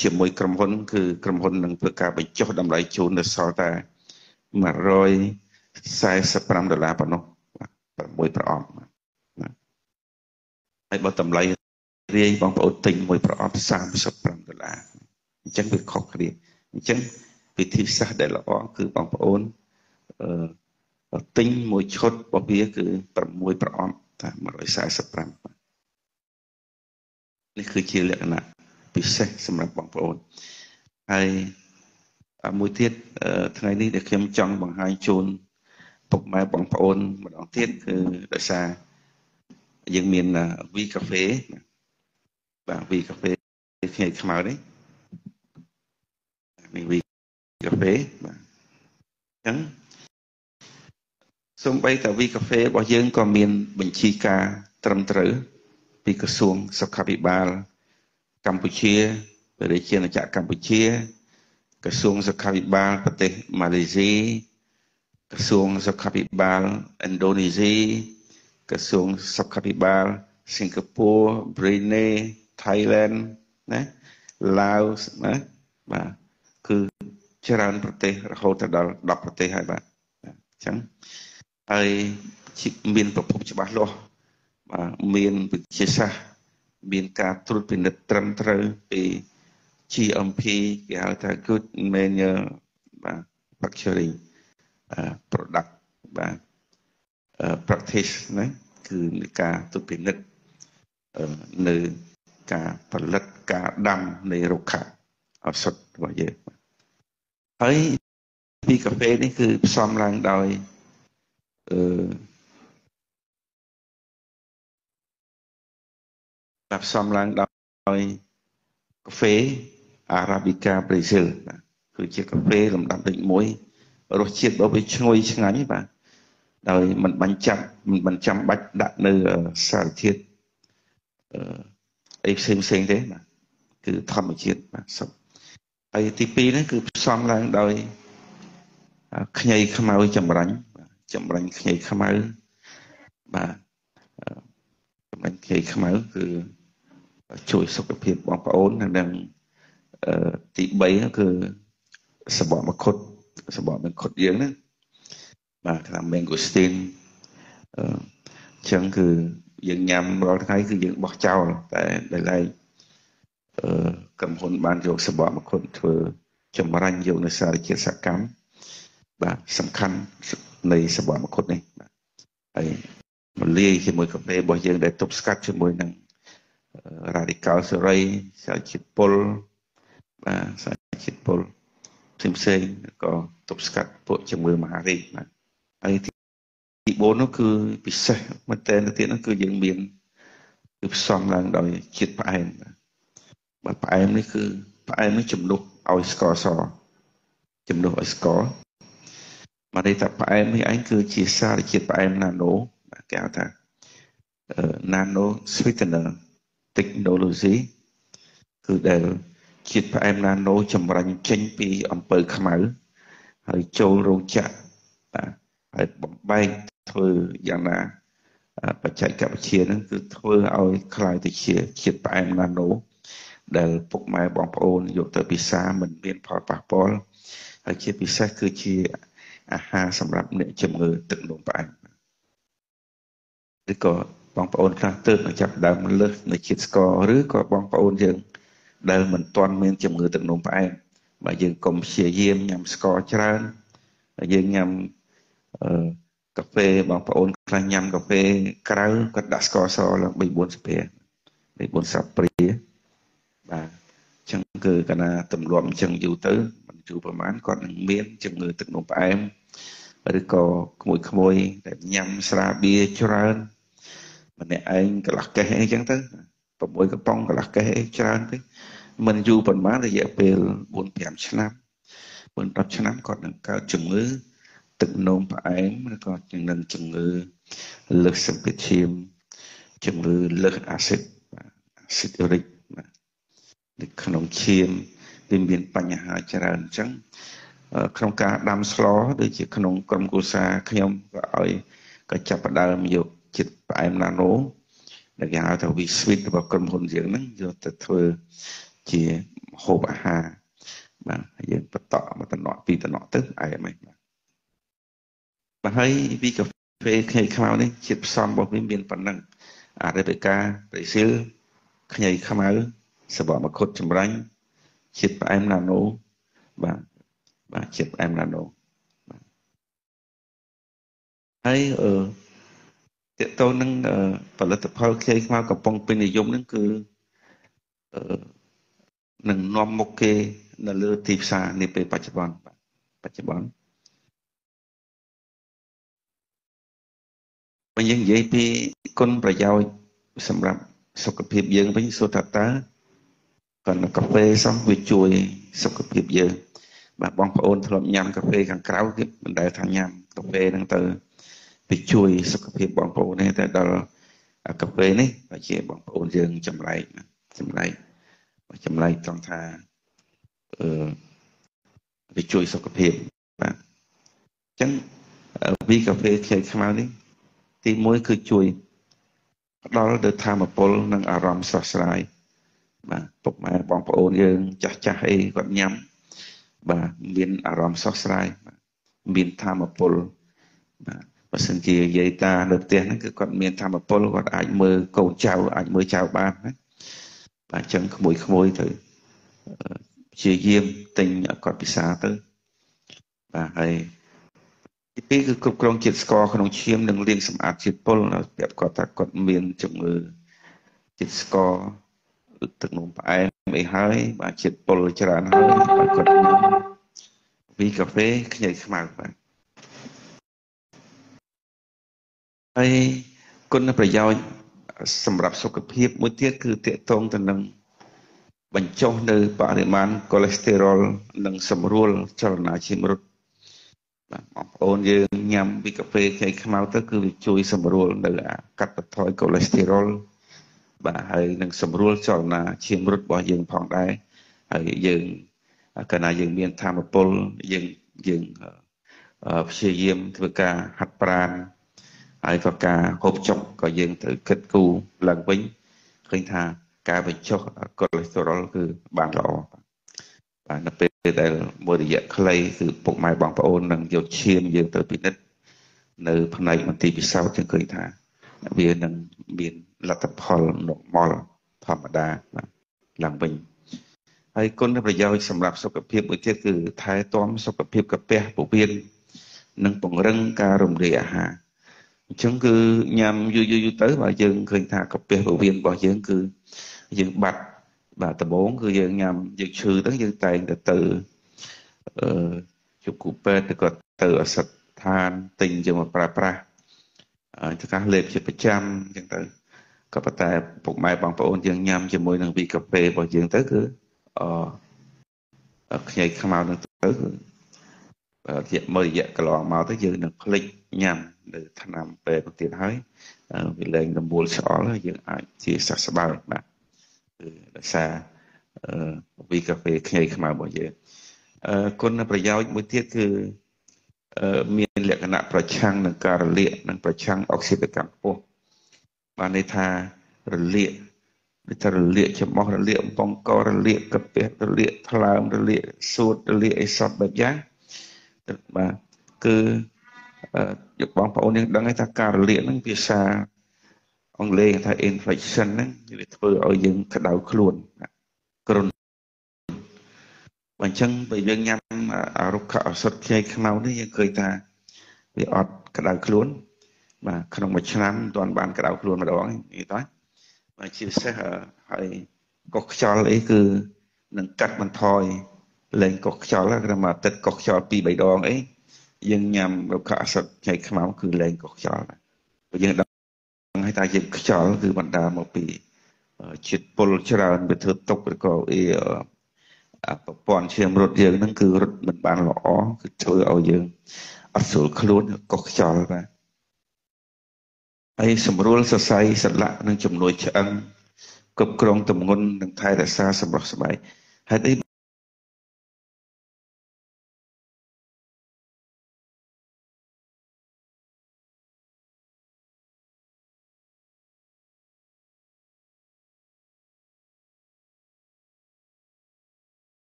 ជាមួយក្រុមហ៊ុន គឺក្រុមហ៊ុននឹងធ្វើការបញ្ចុះតម្លៃជូននៅសល់តែ145ដុល្លារប៉ុណ្ណោះ6ប្រអប់ហើយបើតម្លៃរាយបងប្អូនទិញមួយប្រអប់35ដុល្លារអញ្ចឹងវាខុសគ្នាអញ្ចឹងវិធីសាស្ត្រដែលល្អគឺបងប្អូនអឺ ទិញមួយឈុតរបស់វាគឺ6ប្រអប់តា145នេះគឺជាលក្ខណៈពិសេសសម្រាប់បងប្អូនហើយមួយទៀតថ្ងៃនេះដែលខ្ញុំចង់បង្ហាញជូនពុកម៉ែបងប្អូនម្ដងទៀតគឺដោយសារយើងមាន V Cafe បាទ V Cafe ថ្ងៃខ្មៅនេះនេះ V Cafe បាទអញ្ចឹង សូម្បីតែ V Cafe របស់យើងក៏មានបញ្ជីការត្រឹមត្រូវពីក្រសួងសុខាភិបាលកម្ពុជារាជាណាចក្រកម្ពុជាក្រសួងសុខាភិបាលប្រទេសម៉ាឡេស៊ីក្រសួងសុខាភិបាលឥណ្ឌូនេស៊ីក្រសួងសុខាភិបាលសិង្ហបុរីប្រ៊ីណេ Thailand ណាឡាវណាបាទគឺច្រើនប្រទេសរហូតដល់10ប្រទេសហើយបាទអញ្ចឹង ហើយមានប្រភពច្បាស់លាស់បាទមានវិទ្យាសាស្ត្រមានការត្រួតពិនិត្យត្រឹមត្រូវពី GMP គេហៅថា good manure បាទ manufacturing product បាទ practice ណាគឺការត្រួតពិនិត្យនៅការផលិតការដាំនៃរុក្ខឱសថរបស់យើងហើយពីកាហ្វេនេះគឺផ្សំឡើងដោយ អឺបាទផ្សំឡើងដោយកាហ្វេ Arabica Brazil បាទគឺជាកាហ្វេលំដាប់លេខ1រសជាតិរបស់វាឈ្ងុយឆ្ងាញ់បាទដោយមិនបាញ់ចាប់មិនចាំបាច់ដាក់នៅសារធាតុអឺអីផ្សេងផ្សេងទេបាទគឺធម្មជាតិបាទសុខហើយទី2នេះគឺផ្សំឡើងដោយខ្ញីខ្មៅចម្រាញ់ ចម្រាញ់ខ្ញីខ្មៅបាទចម្រាញ់ខ្ញីខ្មៅគឺជួយសុខភាពបងប្អូននិងទី3គឺសបកមគុតសបកមគុតយើងណាបាទថា mangosteen អញ្ចឹងគឺយើងញ៉ាំរាល់ថ្ងៃគឺយើងបោះចោលតែដែលឡែកអឺក្រុមហ៊ុនបានយកសបកមគុតធ្វើចម្រាញ់យកនៅសារជាតិសកម្មបាទសំខាន់ នៃសបកមគុតនេះបាទហើយមកលាយជាមួយកាហ្វេរបស់យើងដែលទប់ស្កាត់ជាមួយនឹង radical សេរីសារជាតិពុលបាទសារជាតិពុលផ្សេងផ្សេងក៏ទប់ស្កាត់ពួកជំងឺមហារីកបាទហើយទី4នោះគឺពិសេសមែនតើទៅទៀតនោះគឺយើងមានគឺផ្សំឡើងដោយជាតិផ្អែមបាទផ្អែមនេះគឺផ្អែមនេះជំនួសឲ្យស្ករសជំនួសឲ្យស្ករ មកន័យថាផ្អែមនេះឯងគឺជាសារជាតិផ្អែមណាណូគេហៅថា nano sweetener technology គឺដែលជាតិផ្អែមណាណូចម្រាញ់ចេញពីអំពៅខ្មៅហើយចូលរោងចក្របាទហើយបំបែកធ្វើយ៉ាងណាបច្ចេកវិទ្យាហ្នឹងគឺធ្វើឲ្យคล้ายទៅជាជាតិផ្អែមណាណូដែលពុកម៉ែបងប្អូនយកទៅពិសាមិនមានផលប៉ះពាល់ហើយជាពិសេសគឺជា អាហារសម្រាប់អ្នកជំងឺទឹកនោមផ្អែមឬក៏បងប្អូនខ្លះទើបនឹងចាប់ដើមលើសនៅជាតិស្ករឬក៏បងប្អូនយើងដែលមិនទាន់មានជំងឺទឹកនោមផ្អែមបើយើងកុំព្យាយាមញ៉ាំស្ករច្រើនយើងញ៉ាំអឺកាហ្វេបងប្អូនខ្លះញ៉ាំកាហ្វេក្រៅគាត់ដាក់ស្ករសឡើង3 4ស្ពា3 4សាប់ព្រាបាទអញ្ចឹងគឺកាលណាទម្លាប់អញ្ចឹងយូរទៅមិនយូរប្រហែលគាត់នឹងមានជំងឺទឹកនោមផ្អែម ឬក៏ក្មួយក្មួយដែលញ៉ាំស្រាបៀរច្រើនម្នាក់ឯងកន្លះកេះអីចឹងទៅ6កំប៉ុងកន្លះកេះអីច្រើនទៅមិនយូរប៉ុន្មានរយៈពេល4 5ឆ្នាំ4 10ឆ្នាំគាត់នឹងកើតជំងឺទឹកនោមផ្អែមឬក៏នឹងជំងឺលើសសម្ពាធឈាមជំងឺលើសអាស៊ីតអាស៊ីតអ៊ូរិកនៅក្នុងឈាមវាមានបញ្ហាច្រើនអញ្ចឹង ក្នុងការដាំស្លដូចជាក្នុងក្រុមគូសាខ្ញុំក៏ឲ្យក៏ចាប់ផ្ដើមយកចិត្តផ្អែមណាណូដែលគេហៅថា V Suite របស់ក្រុមហ៊ុនយើងហ្នឹងយកទៅធ្វើជាហូបអាហារបាទយើងបន្តមកតំណក់ពីតំណក់ទៅផ្អែមហ្នឹងបាទបាទហើយវីកាហ្វេខ្ញីខ្មៅនេះជាតិផ្សំរបស់វាមានប៉ុណ្ណឹងអារ៉េបេកាប្រេស៊ីលខ្ញីខ្មៅសបកមគុតចម្រាញ់ជាតិផ្អែមណាណូបាទ បាទជាតិផ្អែមណាណូបាទហើយអឺតកតទៅនឹងផលិតផលខ្ញីខ្មៅកំពុងពេញនិយមហ្នឹងគឺអឺនឹងនាំមុខគេនៅលើទីផ្សារនាពេលបច្ចុប្បន្នបច្ចុប្បន្នបើយើងនិយាយពីគុណប្រយោជន៍សម្រាប់សុខភាពយើងវិញសួរថាតើគាត់កាហ្វេសោះវាជួយសុខភាពយើង បាទបងប្អូនធ្លាប់ញ៉ាំកាហ្វេខាងក្រៅគេមិនដែលថាញ៉ាំកាហ្វេហ្នឹងទៅវាជួយសុខភាពបងប្អូនទេតែដល់កាហ្វេនេះបើជាបងប្អូនយើងចម្លែកចម្លែកចម្លែកត្រង់ថាអឺវាជួយសុខភាពបាទអញ្ចឹងវីកាហ្វេខ្ចីខ្មៅនេះទី1គឺជួយផ្ដល់ទៅធម៌ពលនិងអារម្មណ៍ស្រស់ស្រាយបាទពុកម៉ែបងប្អូនយើងចាស់ចាស់អីគាត់ញ៉ាំ បាទមានអារម្មណ៍ស្រស់ស្រាយមានធម៌ពលបាទបើសិនជាយាយតានៅផ្ទះហ្នឹងគឺគាត់មានធម៌ពលគាត់អាចមើលកូនចៅអាចមើលចៅបានណាបាទអញ្ចឹងក្មួយក្មួយទៅព្យាយាមទិញគាត់ពិសាទៅបាទហើយទីពីរគឺគ្រប់គ្រងជាតិស្ករក្នុងឈាមនិងលាងសម្អាតជាតិពុលប្រាប់គាត់ថាគាត់មានជំងឺជាតិស្ករ ទឹកនោមផ្អែមអីហើយបាទជាតិពុលច្រើនហើយបាទគាត់វីកាហ្វេខ្ញីខ្មៅបាទហើយគុណប្រយោជន៍សម្រាប់សុខភាពមួយទៀតគឺតកតងទៅនឹងបញ្ចុះនៅបរិមាណកូលេស្តេរ៉ុលនិងសម្រួលចលនាឈាមរត់បាទបងប្អូនយើងញ៉ាំវីកាហ្វេខ្ញីខ្មៅទៅគឺវាជួយសម្រួលនៅកាត់បន្ថយកូលេស្តេរ៉ុល បាទហើយនឹងសម្រួលចលនាឈាមរត់របស់យើងផងដែរហើយយើងកាលណាយើងមានធម៌ពលយើងយើងព្យាយាមធ្វើការហាត់ប្រាណហើយក៏ការហូបចុកក៏យើងត្រូវគិតគូរឡើងវិញឃើញថាការបញ្ចុះកូលេស្តេរ៉ុលគឺបានល្អបាទនៅពេលដែលមួយរយៈខ្លីគឺពុកម៉ែបងប្អូននឹងយកឈាមយើងទៅពិនិត្យនៅផ្នែកមន្ទីរពិសោធន៍យើងឃើញថាវានឹងមាន លទ្ធផល normal ធម្មតាបាទឡើងវិញហើយគុណប្រយោជន៍សម្រាប់សុខភាពមួយទៀតគឺថែទាំសុខភាពកាពះពោះវៀននិងពង្រឹងការរំលាយអាហារអញ្ចឹងគឺញ៉ាំយូរយូរទៅបើយើងឃើញថាកាពះពោះវៀនរបស់យើងគឺយើងបាត់បាទដំបូងគឺយើងញ៉ាំយើងឈឺទៅយើងតែងទៅទៅអឺជប់គូពេទ្យទៅក៏ទៅអសិទ្ធឋានទិញយកមកប្រើប្រាស់ចកាសលេបជាប្រចាំអញ្ចឹងទៅ ក៏ប៉ុន្តែពុកម៉ែបងប្អូនយើងញ៉ាំជាមួយនឹងវីកាហ្វេរបស់យើងទៅគឺអខ្ញីខ្មៅនឹងទៅគឺរយៈមើលរយៈកន្លងមកទៅយើងនឹងផ្លិចញ៉ាំនៅឆ្នាំពេលបន្ទៀតហើយវាលែងរមួលឆ្អល់ហើយយើងអាចជាសះស្បើយបាទគឺដោយសារវីកាហ្វេខ្ញីខ្មៅរបស់យើងគុណប្រយោជន៍មួយទៀតគឺមានលក្ខណៈប្រឆាំងនឹងការរលាកនិងប្រឆាំងអុកស៊ីតកម្មខ្ពស់ បានន័យថារលាកដូចថារលាកចំបោះរលាកបំពង់ករលាកកាពះរលាកថ្លើមរលាកសួតរលាកអីសពបែបយ៉ាងបាទគឺយកបងប្អូនយើងដឹងថាការរលាកហ្នឹងភាសាអង់គ្លេសថា inflection ហ្នឹងវាធ្វើឲ្យយើងក្តៅខ្លួនគ្រុនបើអញ្ចឹងបើយើងញ៉ាំរុក្ខឱសថខ្ញីខ្មៅនេះយើងឃើញថាវាអត់ក្តៅខ្លួន បាទក្នុងមួយឆ្នាំមិនទាន់បានក្តៅខ្លួនម្ដងនេះតើបាទជាពិសេសហើយកុសខ្យល់អីគឺនឹងកាត់បន្ថយលែងកុសខ្យល់គឺមកទឹកកុសខ្យល់2 3ដងអីយើងញ៉ាំរុក្ខឱសថខ្ញីខ្មៅគឺលែងកុសខ្យល់ព្រោះយើងដឹងហើយថាយើងខ្យល់គឺបណ្ដាលមកពីជាតិពុលច្រើនវាធ្វើទុកឬក៏អីប្រព័ន្ធឈាមរត់យើងហ្នឹងគឺរត់មិនបានល្អគឺធ្វើឲ្យយើងអត់ស្រួលខ្លួនកុសខ្យល់បាទ ហើយសម្រួលសរសៃសន្លាក់និងជំនួយឆ្អឹងគ្រប់គ្រងទម្ងន់និងថែរក្សាសម្រស់ស្បែកហេតុអី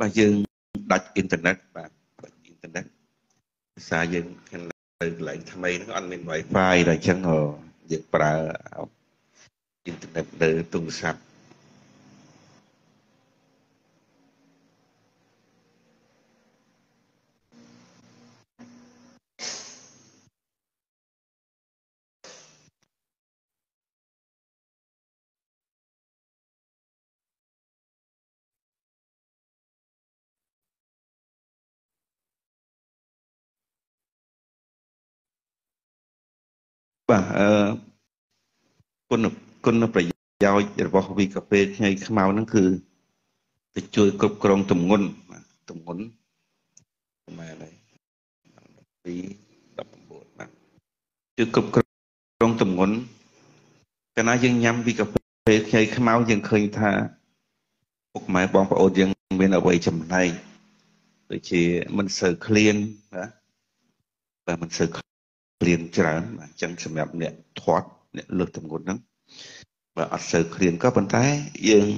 បាទយើងដាច់អ៊ីនធឺណិតបាទដាច់អ៊ីនធឺណិតភាសាយើងខាងទៅកន្លែងថ្មីហ្នឹងអត់មាន Wi-Fi ដល់អញ្ចឹងយើងប្រើអ៊ីនធឺណិតនៅទូរស័ព្ទ បាទអឺគុណគុណប្រយោជន៍របស់វីកាហ្វេខ្ញីខ្មៅហ្នឹងគឺទៅជួយគ្រប់គ្រងទម្ងន់ទម្ងន់ប្រហែលហើយ12 19បាទជួយគ្រប់គ្រងទម្ងន់កាលណាយើងញ៉ាំវីកាហ្វេខ្ញីខ្មៅយើងឃើញថាពុកម៉ែបងប្អូនយើងមានអ្វីចំណែកដូចជាមិនសូវឃ្លានណាបាទមិនសូវ ព្រៀនច្រើនបាទអញ្ចឹងសម្រាប់អ្នកធាត់អ្នកលើកទម្ងន់ហ្នឹងបាទអត់សូវឃ្លានក៏ប៉ុន្តែយើង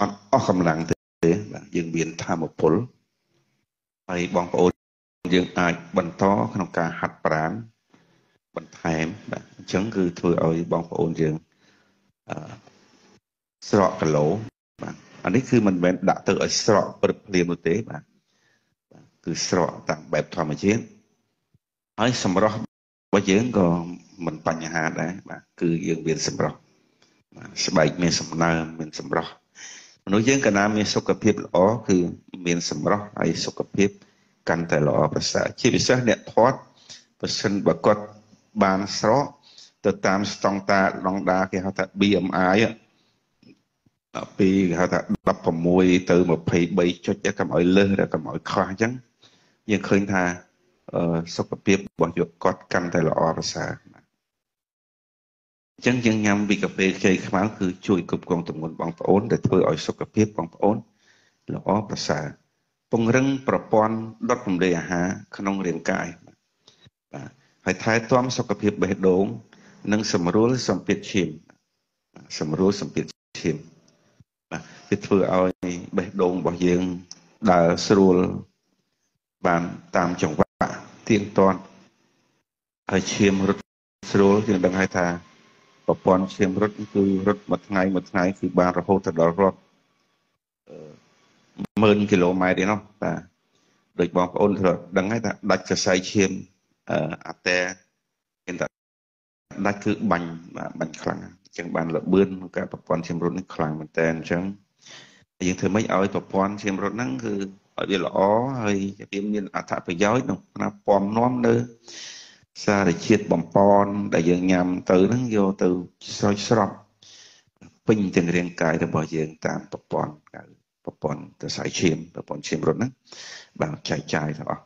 អត់អស់កម្លាំងទេបាទយើងមានធម៌ពលហើយបងប្អូនយើងអាចបន្តក្នុងការហាត់ប្រាណបន្ថែមបាទអញ្ចឹងគឺធ្វើឲ្យបងប្អូនយើងអឺស្រកគីឡូបាទអានេះគឺមិនមែនដាក់ទៅឲ្យស្រកព្រឹកភ្លាមនោះទេបាទគឺស្រកតាមបែបធម្មជាតិ ហើយសម្រស់របស់យើងក៏មិនបញ្ហាដែរបាទគឺយើងមានសម្រស់បាទស្បែកមានសំណើមមានសម្រស់មនុស្សយើងកាលណាមានសុខភាពល្អគឺមានសម្រស់ហើយសុខភាពកាន់តែល្អប្រសើរជាពិសេសអ្នកធាត់ប្រសិនបើគាត់បានស្រកទៅតាមស្តង់តាដងដាគេហៅថា BMI ដល់ពីគេហៅថា16ទៅ23ចុចកុំឲ្យលើសឬកុំឲ្យខ្វះអញ្ចឹងយើងឃើញថា សុខភាពរបស់យកគាត់កាន់តែល្អប្រសើរអញ្ចឹងយើងញ៉ាំវីកាហ្វេខ្ចីខ្មៅគឺជួយគ្រប់គ្រងទម្ងន់បងប្អូនដែលធ្វើឲ្យសុខភាពបងប្អូនល្អប្រសើរពង្រឹងប្រព័ន្ធដុតរំលាយអាហារក្នុងរាងកាយបាទហើយថែទាំសុខភាពបេះដូង និងសម្រួលសម្ពាធឈាមសម្រួលសម្ពាធឈាមបាទវាធ្វើឲ្យបេះដូងរបស់យើងដើរស្រួលបានតាមចង្វាក់ ទៀងទាត់ហើយឈាមរត់ស្រួលយើងដឹងហើយថាប្រព័ន្ធឈាមរត់គឺរត់មួយថ្ងៃមួយថ្ងៃគឺបានរហូតទៅដល់រាប់ម៉ឺនគីឡូម៉ែត្រឯណោះបាទដូចបងប្អូនធ្លាប់ដឹងហើយថាដាច់សរសៃឈាមអាតែគេថាដាច់គឺបាញ់បាញ់ខ្លាំងអញ្ចឹងបានលបឿនការប្រព័ន្ធឈាមរត់នេះខ្លាំងមែនតើអញ្ចឹងយើងធ្វើម៉េចឲ្យប្រព័ន្ធឈាមរត់ហ្នឹងគឺ ឲ្យវាល្អហើយវាមានអត្ថប្រយោជន៍ក្នុងការពំនាំនៅ សារជាតិបំពន់ដែលយើងញ៉ាំទៅហ្នឹងយកទៅស្រោចស្រពពេញទាំងរាងកាយរបស់យើងតាមប្រព័ន្ធប្រព័ន្ធសរសៃឈាមប្រព័ន្ធឈាមរត់ហ្នឹងបានចែកចាយទាំងអស់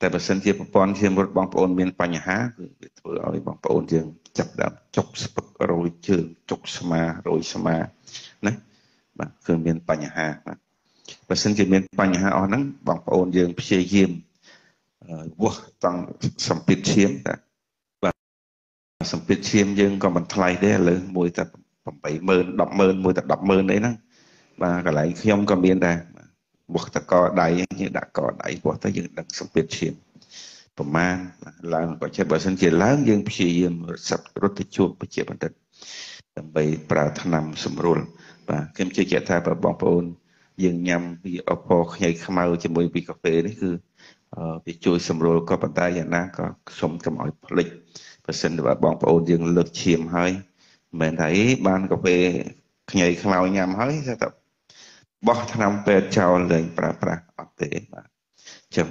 តែបើសិនជាប្រព័ន្ធឈាមរត់បងប្អូនមានបញ្ហាគឺវាធ្វើឲ្យបងប្អូនយើងចាប់ដើមចុកស្ពឹករយជើងចុកស្មារយស្មាណាបាទគឺមានបញ្ហាបាទ បើសិនជាមានបញ្ហាអស់ហ្នឹងបងប្អូនយើងព្យាយាមវាស់តង់សម្ពាធឈាមតាបាទសម្ពាធឈាមយើងក៏មិនថ្លៃដែរឥឡូវមួយតែ80000 100000មួយតែ100000អីហ្នឹងបាទកន្លែងខ្ញុំក៏មានដែរវាស់តកដៃយើងដាក់កដៃវាស់ទៅយើងដឹងសម្ពាធឈាមប្រមាណឡើងបើចេះបើសិនជាឡើងយើងព្យាយាមសັບរត់ទៅជួបបជាបណ្ឌិតដើម្បីប្រើថ្នាំសម្រួលបាទខ្ញុំជឿជាក់ថាបងប្អូន យើងញ៉ាំពីអពខ្ញីខ្មៅជាមួយពីកាហ្វេនេះគឺវាជួយសម្រួលក៏ប៉ុន្តែយ៉ាងណាក៏ខ្ញុំកុំឲ្យភ្លេចបើសិនបើបងប្អូនយើងលើកឈាមហើយមិនមែនថាអីបានកាហ្វេខ្ញីខ្មៅញ៉ាំហើយតែបោះថ្នាំពេទ្យចោលលែងប្រើប្រាស់អត់ទេបាទអញ្ចឹង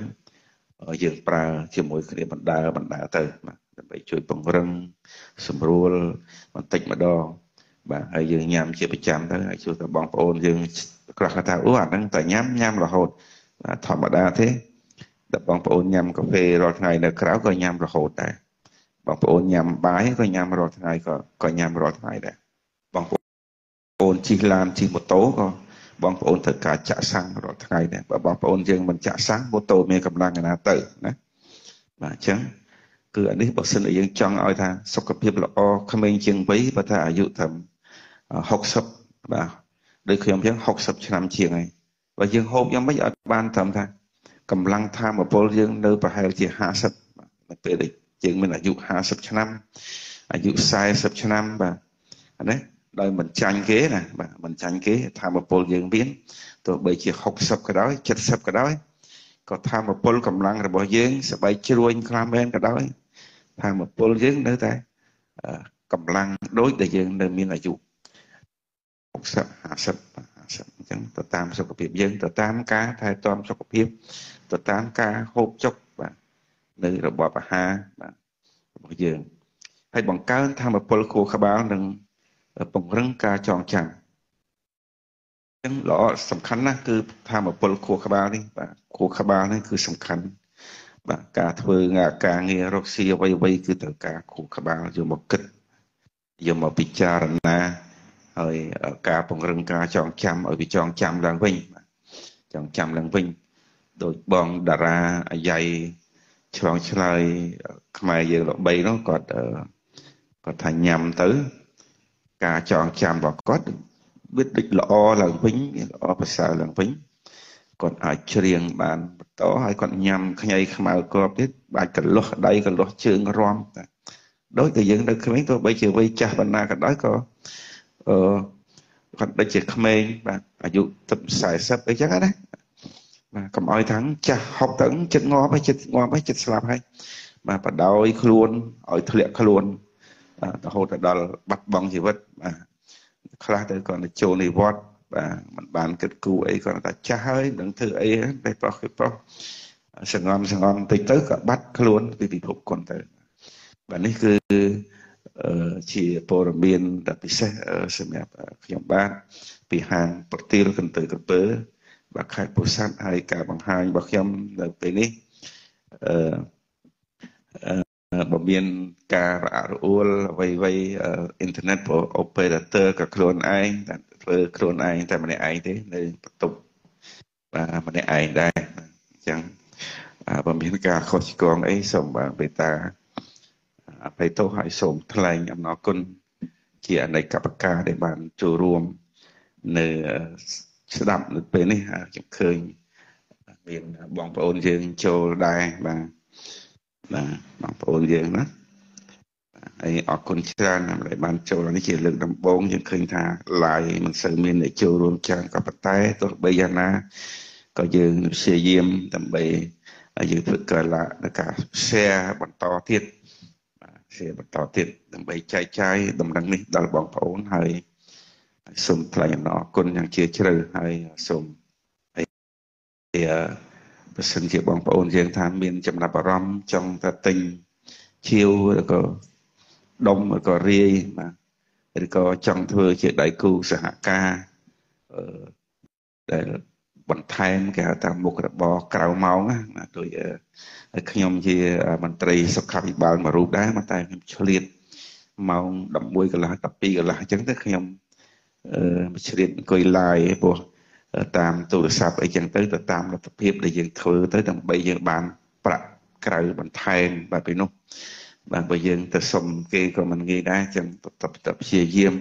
យើងប្រើជាមួយគ្នាបណ្ដើបណ្ដើទៅបាទដើម្បីជួយពង្រឹងសម្រួលបន្តិចម្ដងបាទហើយយើងញ៉ាំជាប្រចាំទៅហើយជួយទៅបងប្អូនយើង ក្រោះថាអូអាហ្នឹងតែញ៉ាំញ៉ាំរហូតបាទធម្មតាទេតែបងប្អូនញ៉ាំកាហ្វេរាល់ថ្ងៃនៅក្រៅក៏ញ៉ាំរហូតដែរបងប្អូនញ៉ាំបាយក៏ញ៉ាំរាល់ថ្ងៃក៏ក៏ញ៉ាំរាល់ថ្ងៃដែរបងប្អូនជិះឡានជិះម៉ូតូក៏បងប្អូនត្រូវការចាក់សាំងរាល់ថ្ងៃដែរបើបងប្អូនយើងមិនចាក់សាំងម៉ូតូមានកម្លាំងណាទៅណាបាទអញ្ចឹងគឺអានេះបើសិនជាយើងចង់ឲ្យថាសុខភាពល្អក្មេងជាងវ័យបើថាអាយុត្រឹម60បាទ ដូចខ្ញុំអញ្ចឹង60ឆ្នាំជាងហើយបើយើងហូបយ៉ាងម៉េចឲ្យបានត្រឹមថាកម្លាំងធម៌ពលយើងនៅប្រហែលជា50នៅពេលដែលយើងមានអាយុ50ឆ្នាំអាយុ40ឆ្នាំបាទណាដោយមិនចាញ់គេណាបាទមិនចាញ់គេធម៌ពលយើងមានទោះបីជា60ក៏ដោយ70ក៏ដោយក៏ធម៌ពលកម្លាំងរបស់យើងសបៃជ្រួញខ្លាំងមែនក៏ដោយធម៌ពលយើងនៅតែកម្លាំងដូចដែលយើងនៅមានអាយុ 60 50 50អញ្ចឹងទៅតាមសុខភាពយើងទៅតាមការថែទាំសុខភាពទៅតាមការហូបចុកបាទនៅរបបអាហារបាទរបស់យើងហើយបង្កើនធម៌ពលខួរក្បាលនិងពង្រឹងការចងចាំអញ្ចឹងល្អសំខាន់ណាស់គឺធម៌ពលខួរក្បាលនេះបាទខួរក្បាលនេះគឺសំខាន់បាទការធ្វើការងាររកស៊ីអ្វីអ្វីគឺត្រូវការខួរក្បាលយកមកគិតយកមកពិចារណា ហើយការពង្រឹងការចងចាំឲ្យវាចងចាំឡើងវិញចងចាំឡើងវិញដោយបងតារាអាយ៉ៃឆ្លងឆ្លើយខ្មែរយើងល្បីនោះគាត់គាត់ថាញ៉ាំទៅ ការចងចាំរបស់គាត់វាដូចល្អឡើងវិញល្អប្រសើរឡើងវិញគាត់អាចច្រៀងបានបន្តហើយគាត់ញ៉ាំខ្ញីខ្មៅគ្រាប់ទៀតអាចកលាស់ដៃកលាស់ជើងរំតែដោយតែយើងនៅក្មេងទោះបីជាវ័យចាស់បណ្ណាក៏ដោយក៏ អឺគាត់ដូចជាក្មេងបាទអាយុទឹក40អីចឹងណាបាទកុំឲ្យថាចាស់ហប់ទៅចិត្តងាប់ហើយចិត្តងាប់ហើយចិត្តស្លាប់ហើយបាទបដោយខ្លួនឲ្យធ្លាក់ខ្លួនរហូតដល់បាត់បង់ជីវិតបាទខ្លះទៅគាត់ទៅចូលនិវត្តន៍បាទมันបានគិតគូរអីគាត់ថាចាស់ហើយមិនដឹងធ្វើអីតែប្រុសគឺប្រុសសងំសងំតិចទៅក៏បាត់ខ្លួនពីពិភពគុណទៅបាទនេះគឺ ជាព័ត៌មានដ៏ពិសេសសម្រាប់ខ្ញុំបាទពីហាងប្រទាលកន្ទុយកន្ពើបាទខេត្តពោធិ៍សាត់ហើយការបង្ហាញរបស់ខ្ញុំនៅពេលនេះអឺបើមានការរអាក់រអួលអ្វីអ្វីអ៊ីនធឺណិត operator ក៏ខ្លួនឯងតែធ្វើខ្លួនឯងតែម្នាក់ឯងទេនៅបន្ទប់បាទម្នាក់ឯងដែរអញ្ចឹងបើមានការខុសឆ្គងអីសូមបាទបេតា អភ័យទោសហើយសូមថ្លែងអំណរគុណជាអនេកបការដែលបានចូលរួមនៅស្ដាប់នៅពេលនេះខ្ញុំឃើញមានបងប្អូនយើងចូលដែរបាទបាទបងប្អូនយើងណាហើយអរគុណច្រើនដែលបានចូលនេះជាលើកដំបូងយើងឃើញថា live មិនសូវមានអ្នកចូលរួមច្រើនក៏ប៉ុន្តែទោះបីយ៉ាងណាក៏យើងព្យាយាមដើម្បីយើងធ្វើកលៈការ share បន្តទៀត បាទ share បន្តទៀតដើម្បីចែកចាយដំណឹងនេះដល់បងប្អូនហើយសូមថ្លែងអំណរគុណយ៉ាងជ្រាលជ្រៅហើយសូមហើយបើសិនជាបងប្អូនយើងថាមានចំណាប់អារម្មណ៍ចង់ទៅទិញជាវឬក៏ដុំឬក៏រាយបាទឬក៏ចង់ធ្វើជាដៃគូសហការអឺដែល បន្ថែមគេហៅថាមុខរបរក្រៅម៉ោងណាដូចខ្ញុំជាមន្ត្រីសុខាភិបាលមួយរូបដែរតែខ្ញុំឆ្លៀតម៉ោង11កន្លះ12កន្លះអញ្ចឹងទៅខ្ញុំអឺឆ្លៀតអង្គុយ live ព្រោះតាមទូរស័ព្ទអីចឹងទៅទៅតាមលទ្ធភាពដែលយើងធ្វើទៅដើម្បីយើងបានប្រាក់ក្រៅបន្ថែមបាទពីនោះ បាទបើយើងទៅសុំគេក៏មិនងាយដែរចឹងតបតព្យាយាម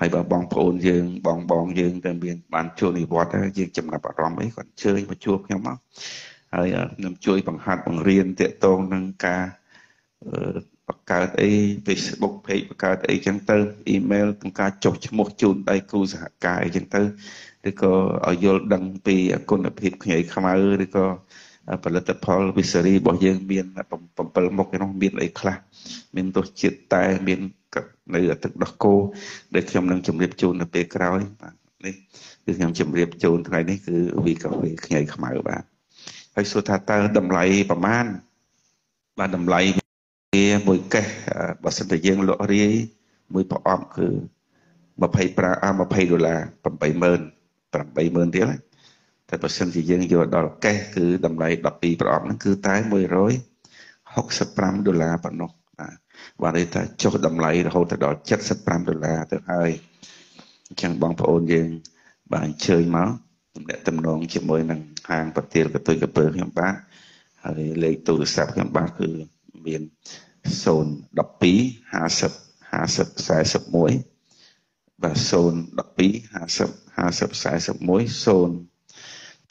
ហើយបើបងប្អូនយើងបងបងយើងតែមានបានចូលនិវត្តន៍យើងចំណាប់អារម្មណ៍អីគាត់ជើញមកជួបខ្ញុំមកហើយខ្ញុំជួយបង្ហាត់បង្រៀនតាក់ទងនឹងការបង្កើតអី Facebook page បង្កើតអីចឹងទៅ email ក្នុងការចុះឈ្មោះជូនដៃគូសហការអីចឹងទៅឬក៏ឲ្យយល់ដឹងពីគុណភាពខ្ញីខ្មៅឬក៏ ផលិតផលវិសេរីរបស់យើងមាន7មុខឯនោះមានអីខ្លះមានទសជាតិតែមាននៅទឹកដោះគោដែលខ្ញុំនឹងជម្រាបជូននៅពេលក្រោយបាទនេះគឺខ្ញុំជម្រាបជូនថ្ងៃនេះគឺវីកាហ្វេខ្ញីខ្មៅបាទហើយសួរថាតើតម្លៃប្រមាណបាទតម្លៃវាមួយកេះបើសិនតែយើងលក់រាយមួយប្រអប់គឺ25 20ដុល្លារ80000 80000រៀល តែបើសិនជាយើងយកដល់កេះគឺតម្លៃ12ប្រអប់ហ្នឹងគឺតែ165ដុល្លារប៉ុណ្ណោះបាទបាទនេះថាចុះតម្លៃរហូតដល់75ដុល្លារទៅហើយអញ្ចឹងបងប្អូនយើងបាទអញ្ជើញមកទំនាក់ទំនងជាមួយនឹងហាងប្រទាលកតុយកពើខ្ញុំបាទហើយលេខទូរស័ព្ទខ្ញុំបាទគឺមាន012 50 50 41បាទ012 50 50 41 0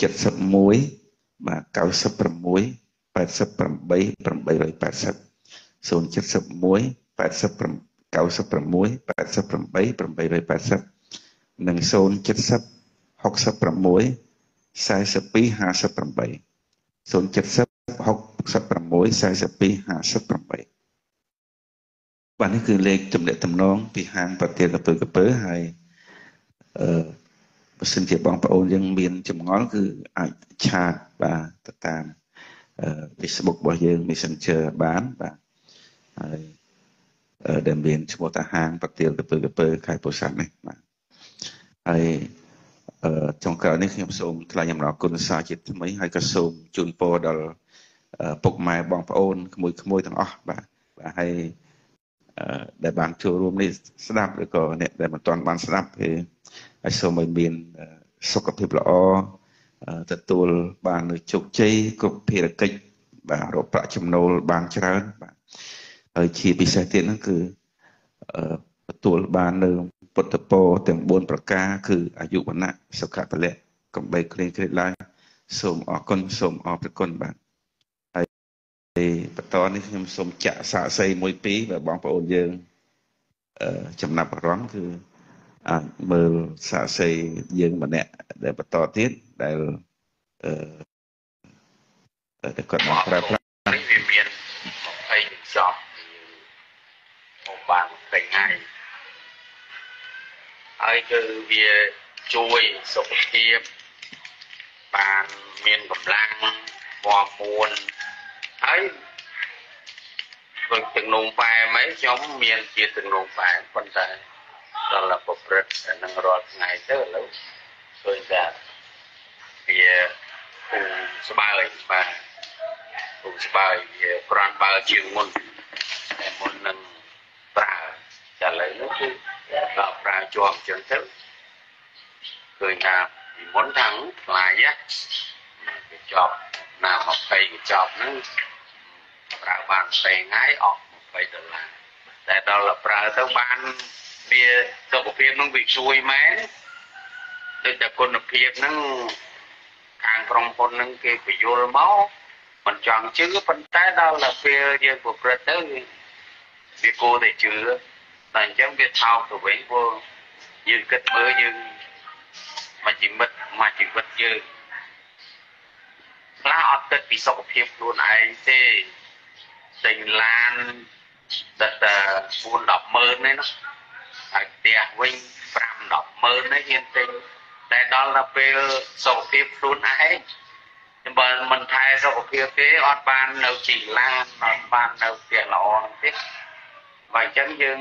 71បាទ96 88 880 071 88 96 88 880និង070 66 42 58 070 66 42 58បាទនេះគឺលេខទំនាក់ទំនងពីហាងប្រទាលកពើកពើហើយអឺ បើសិនជាបងប្អូនយើងមានចម្ងល់គឺអាចឆាតបាទទៅតាម Facebook របស់យើង Messenger បានបាទហើយដែលមានឈ្មោះតាហាងប្រទាលកពើកពើខេត្តពោធិ៍សាត់នេះបាទហើយចុងក្រោយនេះខ្ញុំសូមថ្លែងអំណរគុណសាជាថ្មីហើយក៏សូមជូនពរដល់ពុកម៉ែបងប្អូនក្មួយៗទាំងអស់បាទបាទហើយ ដែលបានចូលរួមនេះស្ដាប់ឬក៏អ្នកដែលមិនទាន់បានស្ដាប់គឺហើយសូមឲ្យមានសុខភាពល្អទទួលបាននូវជោគជ័យគ្រប់ភារកិច្ចបាទរកប្រាក់ចំណូលបានច្រើនបាទហើយជាពិសេសទៀតហ្នឹងគឺទទួលបាននៅពុទ្ធពរទាំង4ប្រការ គឺអាយុវណ្ណៈសុខៈពលៈកំបីគ្រៀងគ្រៀតឡើយសូមអរគុណសូមអរព្រគុណបាទហើយ បន្តនេះខ្ញុំសូមចាក់សាកសីមួយពីរបើបងប្អូនយើងចំណាប់អារម្មណ៍គឺអាចមើលសាកសីយើងម្នាក់ដែលបន្តទៀតដែលអឺតែគាត់មកប្រើប្រាស់នេះវាមាន20ចប់មកបាន20ថ្ងៃហើយគឺវាជួយសុខភាពបានមានកម្លាំងមាំមួន ហើយដូចទឹកនោមប៉ែមអីខ្ញុំមានជាទឹកនោមប៉ែមប៉ុន្តែដល់តែប្រព្រឹត្តនឹងរាល់ថ្ងៃទៅឥឡូវឃើញថាវាពូស្បើយបាទពូស្បើយវាក្រាន់បើជាងមុនតែមុននឹងប្រើតែឥឡូវនេះគឺដល់ប្រើជាប់ចឹងទៅឃើញថាពីមុនថាខ្លាយវាចប់ណា20កញ្ចប់ហ្នឹង ប្រើបាន2ថ្ងៃអស់20ដុល្លារតែដល់ប្រើទៅបានវាសុខភាពនឹងវាជួយមែនដូចតែគុណភាពហ្នឹងខាងក្រុមហ៊ុនហ្នឹងគេបញ្យល់មកមិនចង់ជឿប៉ុន្តែដល់តែពេលយើងប្រព្រឹត្តទៅវាគួរតែជឿតែអញ្ចឹងវាថោកទៅវិញព្រោះយើងគិតមើលយើងមួយជីវិតមួយជីវិតយើងខ្លះអត់គិតពីសុខភាពខ្លួនឯងទេ ទិញឡានទឹកតែ4 10ម៉ឺនទេណាហើយផ្ទះវិញ5 10ម៉ឺនទេហ៊ានទិញតែដល់ទៅពេលសុខភាពខ្លួនឯងខ្ញុំបើមិនថែសុខភាពទេអត់បាននៅជីឡានអត់បាននៅផ្ទះល្អទេបើអញ្ចឹងយើង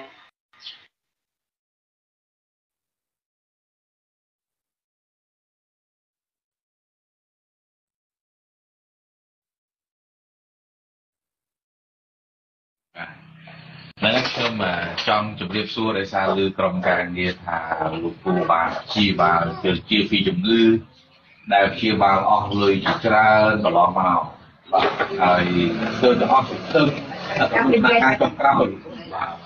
ហ្នឹងខ្ញុំចង់ជម្រាបសួរដោយសារលើក្រុមការងារថាលោកពូបានព្យាបាលជាជាពីជំងឺដែលព្យាបាលអស់លុយច្រើនកន្លងមកបាទហើយគឺទៅអស់សង្ឃឹមដល់ការចុងក្រោយ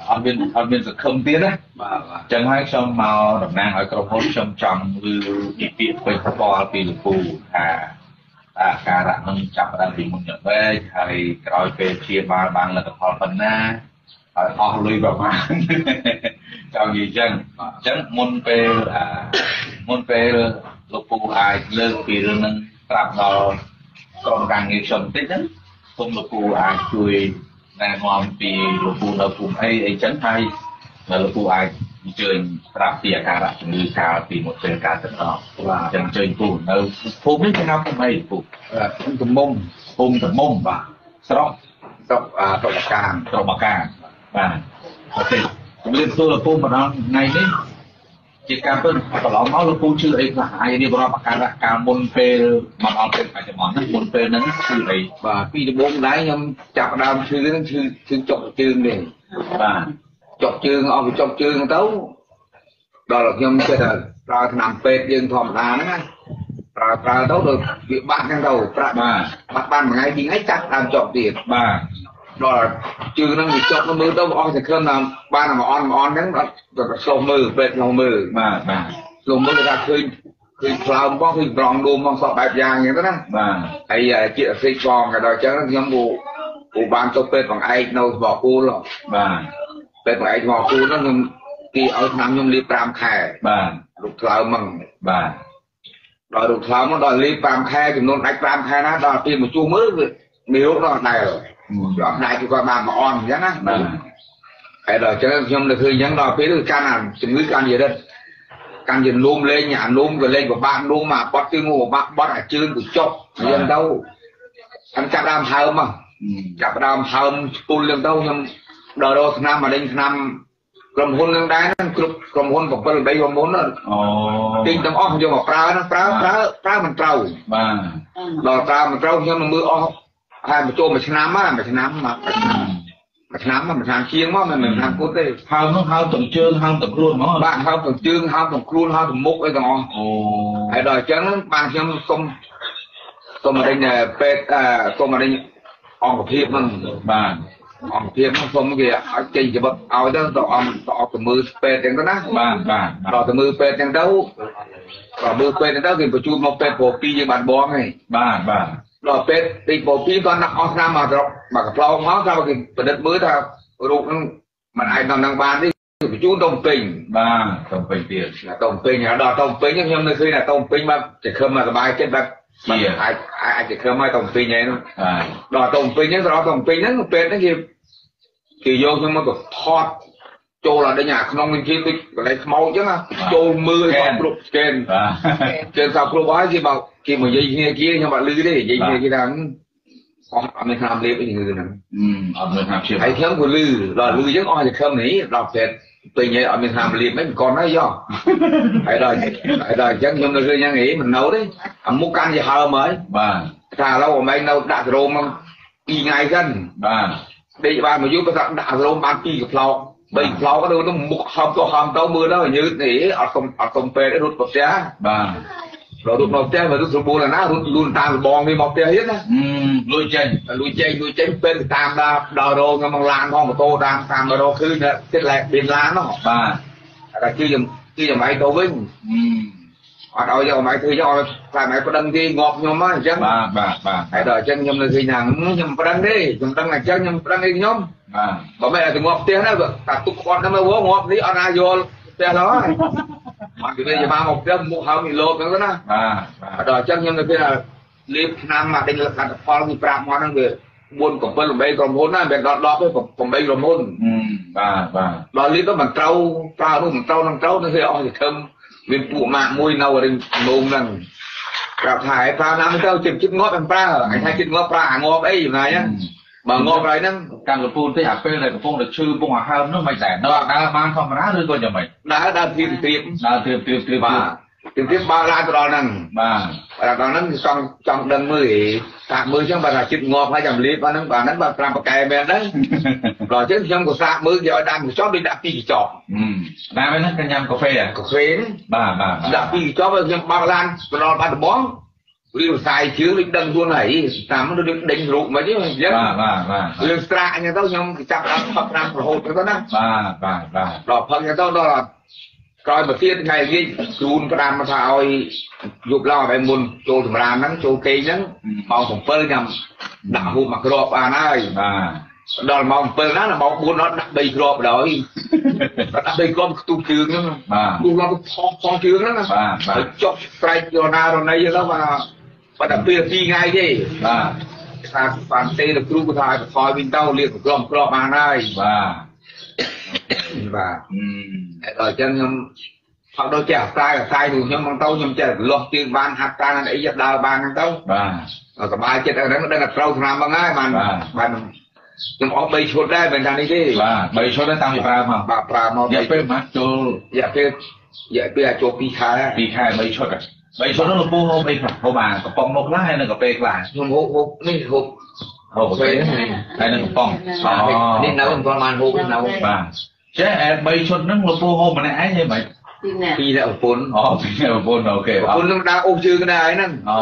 អត់មានអត់មានសង្ឃឹមទៀតណាបាទអញ្ចឹងហើយខ្ញុំមកតំណាងឲ្យក្រុមហ៊ុនខ្ញុំចង់ឮពីពាក្យពេចន៍ផ្ទាល់ពីលោកពូថាអាការៈនឹងចាប់ផ្ដើមពីមុនយ៉ាងម៉េចហើយក្រោយពេលព្យាបាលបានលទ្ធផលប៉ុណ្ណា ហើយអស់លុយប្រហែលចង់និយាយចឹងអញ្ចឹងមុនពេលមុនពេលលោកពូអាចលើកពីរឿងហ្នឹងប្រាប់ដល់ក្រុមការងារខ្ញុំបន្តិចហ្នឹងសូមលោកពូអាចជួយណែនាំពីលោកពូនៅភូមិអីអីចឹងហើយលោកពូអាចអញ្ជើញប្រាប់ពីអាការៈជំងឺកាលពីមុនពេលការទឹកដប់បាទអញ្ចឹងអញ្ជើញពូនៅភូមិនេះគេហៅភូមិអីពូភូមិកំមុំភូមិកំមុំបាទស្រុកស្រុកត្រមកានត្រមកាន បាទអូខេជំរាបសួរលោកពូម្ដងថ្ងៃនេះជាការពិតកន្លងមកលោកពូជឿអីខ្លះហើយនេះបរិបទការកាលមុនពេលមកដល់ពេលបច្ចុប្បន្នហ្នឹងមុនពេលហ្នឹងជឿអីបាទពីដំបូងដែរខ្ញុំចាប់ដើមជឿហ្នឹងជឿជឿចុកជើងនេះបាទចុកជើងអស់ពីចុកជើងទៅដល់ខ្ញុំគិតថាប្រើថ្នាំពេទ្យយើងធម្មតាហ្នឹងណាប្រើប្រើទៅដូចវាបាក់ហ្នឹងទៅប្រាក់បាទបាក់បានមួយថ្ងៃពីរថ្ងៃចាប់ដើមចុកទៀតបាទ ដល់ជើងហ្នឹងវាចុកទៅមើលទៅអស់តែគ្រាន់តែបានមួយអន់មួយអន់ហ្នឹងអត់ទៅឆ្លោះមើលពេទ្យឆ្លោះមើលបាទបាទឆ្លោះមើលគេថាឃើញឃើញខ្លោមបងឃើញប្រងដួមបងសពបែបយ៉ាងអញ្ចឹងទៅណាបាទហើយជាតិអាស៊ីតបងក៏ដល់អញ្ចឹងខ្ញុំពូពូបានទៅពេទ្យបងឯកនៅស្បកគូលបាទពេទ្យបងឯកស្បកគូលហ្នឹងខ្ញុំគេឲ្យឆ្នាំខ្ញុំលាប5ខែបាទរូបថ្លើមហ្នឹងបាទដល់រូបថ្លើមហ្នឹងដល់លាប5ខែចំនួនដាច់5ខែណាដល់ពេលមកជួមើលមានរោគដល់ដែរ យកដៃគឺគាត់បានមកអន់អញ្ចឹងណាបាទហើយដល់អញ្ចឹងខ្ញុំនៅឃើញអញ្ចឹងដល់ពេលគឺកាន់អាជំងឺកាន់យរិទ្ធកាន់យលូមលេងអាលូមក៏លេងពិបាកលូមមកបត់ជើងពិបាកបត់អាជើងក៏ចុកអញ្ចឹងទៅខ្ញុំចាប់ដើមហើមចាប់ដើមហើមស្ពុលអញ្ចឹងទៅខ្ញុំដល់រកឆ្នាំមកដេញឆ្នាំក្រុមហ៊ុននឹងដែរគ្រប់ក្រុមហ៊ុន7 8ក្រុមហ៊ុនអូទិញទាំងអស់យកមកប្រើណាប្រើប្រើប្រើមិនត្រូវបាទដល់ប្រើមិនត្រូវខ្ញុំនឹងមើលអស់ ហើយមកចូលមួយឆ្នាំមកមួយឆ្នាំមកមួយឆ្នាំមួយឆ្នាំមួយឆ្នាំជាងមកមិនមែនឆ្នាំគត់ទេហើមនោះហើមទាំងជើងហើមទាំងខ្លួនហ្មងបាទហើមទាំងជើងហើមទាំងខ្លួនហើមទាំងមុខអីទាំងអស់អូហើយដល់អញ្ចឹងបានខ្ញុំសុំសុំរែងពេទ្យសុំរែងអង្គភាពហ្នឹងបាទអង្គភាពហ្នឹងសុំគេឲ្យចេញជីវិតឲ្យទៅទៅអង្គទៅអត់ទៅមើលពេទ្យទាំងទៅណាបាទបាទដល់ទៅមើលពេទ្យទាំងទៅក៏មើលពេទ្យទាំងទៅគេបញ្ជូនមកពេទ្យព្រោះពីយើងបានបងហីបាទបាទ ដល់ពេទ្យទីពោពីគាត់ដាក់អស់ឆ្នាំមកមកកផ្លងមកគាត់គេពិនិត្យមើលថារូបហ្នឹងមិនអាចដល់នឹងបានទេបញ្ជូនទៅពេញបាទទៅពេញទៀតទៅពេញដល់ទៅពេញខ្ញុំនៅឃើញថាទៅពេញបាទចង្ខឹមមកសុបាយចិត្តបែបជាអាចអាចអាចទៅធ្វើមកទៅពេញហ្នឹងបាទដល់ទៅពេញហ្នឹងទៅដល់ទៅពេញហ្នឹងពេលហ្នឹងគេគេយកខ្ញុំមកទៅថត ចូលដល់ដេញអាក្នុងនឹងគេដូចកន្លែងខ្មោចអញ្ចឹងចូលមើលឲ្យគ្រប់ស្កេនស្កេនសាប់គ្រប់ហើយគេមកគេមកនិយាយគ្នាគេខ្ញុំអត់ឮទេនិយាយគ្នាគេថាអត់អត់មានឆ្នាំលេបអីងឿហ្នឹងអត់មានឆ្នាំឈៀបហើយខ្ញុំក៏លឺដល់លឺអញ្ចឹងអស់តែខឹមនេះដល់ពេលពេញហើយអត់មានឆ្នាំលេបអីមិនគាត់ហើយយោហើយដល់ហើយដល់អញ្ចឹងខ្ញុំទៅឃើញយ៉ាងហីមិននៅទេអាមុខកាន់ជាហើមហើយបាទថាឥឡូវអមែងនៅដាក់សរោមមក2ថ្ងៃសិនបាទដេកបានមកយូរបើថាដាក់សរោមបាន2កផ្លោក 3កផ្លោកទៅទៅមុខហំទៅហំទៅមើលទៅញើតនេះអត់សុំអត់សុំពេទ្យរត់ទៅផ្ទះបាទរត់មកផ្ទះមករត់ស្រួលណារត់លូនតាមលបងនេះមកផ្ទះទៀតណាអឺលួចចេញលួចចេញលួចចេញពេលទៅតាមដល់ដល់រោងមកឡានផងម៉ូតូតាមតាមរោឃើញចិត្តឡែមានឡាននោះបាទតែគឺខ្ញុំគឺខ្ញុំឯងទៅវិញ អឺអត់ឲ្យយកម៉ៃធ្វើយកឲ្យខ្លាចម៉ៃប្តឹងគេងាប់ខ្ញុំហ្នឹងអញ្ចឹងបាទបាទបាទហើយដល់អញ្ចឹងខ្ញុំនៅឃើញថាខ្ញុំប្តឹងទេខ្ញុំប្តឹងអញ្ចឹងខ្ញុំប្តឹងឯខ្ញុំបាទបើមិនឲ្យទៅងាប់ផ្ទះណាតែទុកគាត់ហ្នឹងមកងាប់នេះអត់ណាយល់ផ្ទះឡើយមកពីនេះយកមកផ្ទះមុខហើមនេះលោតហ្នឹងទៅណាបាទបាទដល់អញ្ចឹងខ្ញុំនៅពេលលេបឆ្នាំមកដេញលទ្ធផលពីប្រាប់មកហ្នឹងវា4 7 8ក្រុមហ៊ុនណាមិនដល់10ទេ8ក្រុមហ៊ុនអឺបាទបាទដល់លេបទៅមិនត្រូវប្រើនោះមិនត្រូវនឹងត្រូវនឹងគេអស់ទៅធឹ មមានពួកម៉ាក់មួយនៅរិញនោមហ្នឹងប្រាប់ថាឲ្យប្រើណាមិនទៅចិត្តចិត្តងាប់មិនប្រើអញថាចិត្តងាប់ប្រើអាងាប់អីចំណាយហ្នឹងបើងាប់ហើយហ្នឹងកម្មលពូនទេអាពេលដែលកំពុងតែឈឺពុងអាហើមនោះមិនដែរដល់ដើរបានធម្មតាឬក៏យ៉ាងម៉េចដើរដើរធៀបធៀបដើរត្រៀមត្រៀមត្រៀមបាទ ធៀបធៀបបើឡើងទៅដល់ហ្នឹងបាទបាទដល់ហ្នឹងគឺចង់ចង់ដឹងមើលសាកមើលចឹងបើថាចិត្តងាប់ហើយចាំលៀបបាទហ្នឹងបាទហ្នឹងបាទ5ប្រកែមែនដែរដល់អញ្ចឹងខ្ញុំក៏សាកមើលគេឲ្យដាក់កញ្ចប់ដូចដាក់ពីរកញ្ចប់អឺដើរហ្នឹងក៏ញ៉ាំកាហ្វេកាហ្វេហ្នឹងបាទបាទដាក់ពីរកញ្ចប់ឲ្យខ្ញុំបើកឡានទៅដល់បាត់ដំបងរៀបសាយជើងដូចដឹងខ្លួនហើយតាមនោះដូចដេញរូបមិនអញ្ចឹងអញ្ចឹងបាទបាទបាទរឿងស្រាក់អញ្ចឹងទៅខ្ញុំចាប់ដល់ផឹកឆ្នាំរហូតទៅណាបាទបាទបាទដល់ផឹកអញ្ចឹងទៅដល់ ក្រោយមកទៀតថ្ងៃនេះគ្រូនផ្ដាំមកថាឲ្យយប់ឡើងឲ្យមុនចូលសម្រាមហ្នឹងចូលគេងហ្នឹងម៉ោង7ខ្ញុំដាក់ហូបមកគ្រាប់បានហើយបាទដល់ម៉ោង7ណាដល់ម៉ោង4អត់ដាក់3គ្រាប់ដល់ដាក់3គ្រាប់ខ្ទុះជើងហ្នឹងបាទគូឡើងផោះផោះជើងហ្នឹងណាបាទបាទហើយចុកស្រែករណារណីទៅបាទបាត់តែពេល2ថ្ងៃទេបាទថាបានទេលោកគ្រូគាត់ថាឲ្យបន្ថយវិញទៅលៀកក្រមក្រមបានហើយបាទ បាទអឺហើយដល់អញ្ចឹងខ្ញុំផឹកដូចចេះអាស្រ័យអាស្រ័យនោះខ្ញុំមកទៅខ្ញុំចេះលាស់ជើងបានហាត់ការអីចិត្តដើរបានហ្នឹងទៅបាទសប្បាយចិត្តហ្នឹងដឹងតែត្រូវឆ្នាំហ្នឹងហើយបានបានខ្ញុំអស់3ឈុតដែរមិនថានេះទេបាទបីឈុតដែរតាំងពីប្រើមកបាទប្រើមករយៈពេលមកចូលរយៈពេលរយៈពេលអាចចូល2ខែ2ខែបីឈុតបីឈុតនោះលោកពូហូបអីខ្លះហូបបានកំប៉ុងនោះខ្លះហើយនឹងកាហ្វេខ្លះខ្ញុំហូបហូបនេះហូប ហូបកាហ្វេហើយនឹងកំប៉ុងអូនេះនៅមិនទាន់បានហូបនៅបាទចេះអែបីឈុតហ្នឹងលោកពូហូបម្នាក់ឯងហីមិនពីណាពីតែប្រពន្ធអូពីប្រពន្ធអូខេប្រពន្ធនឹងដើរអូសជើងដែរហ្នឹងអូ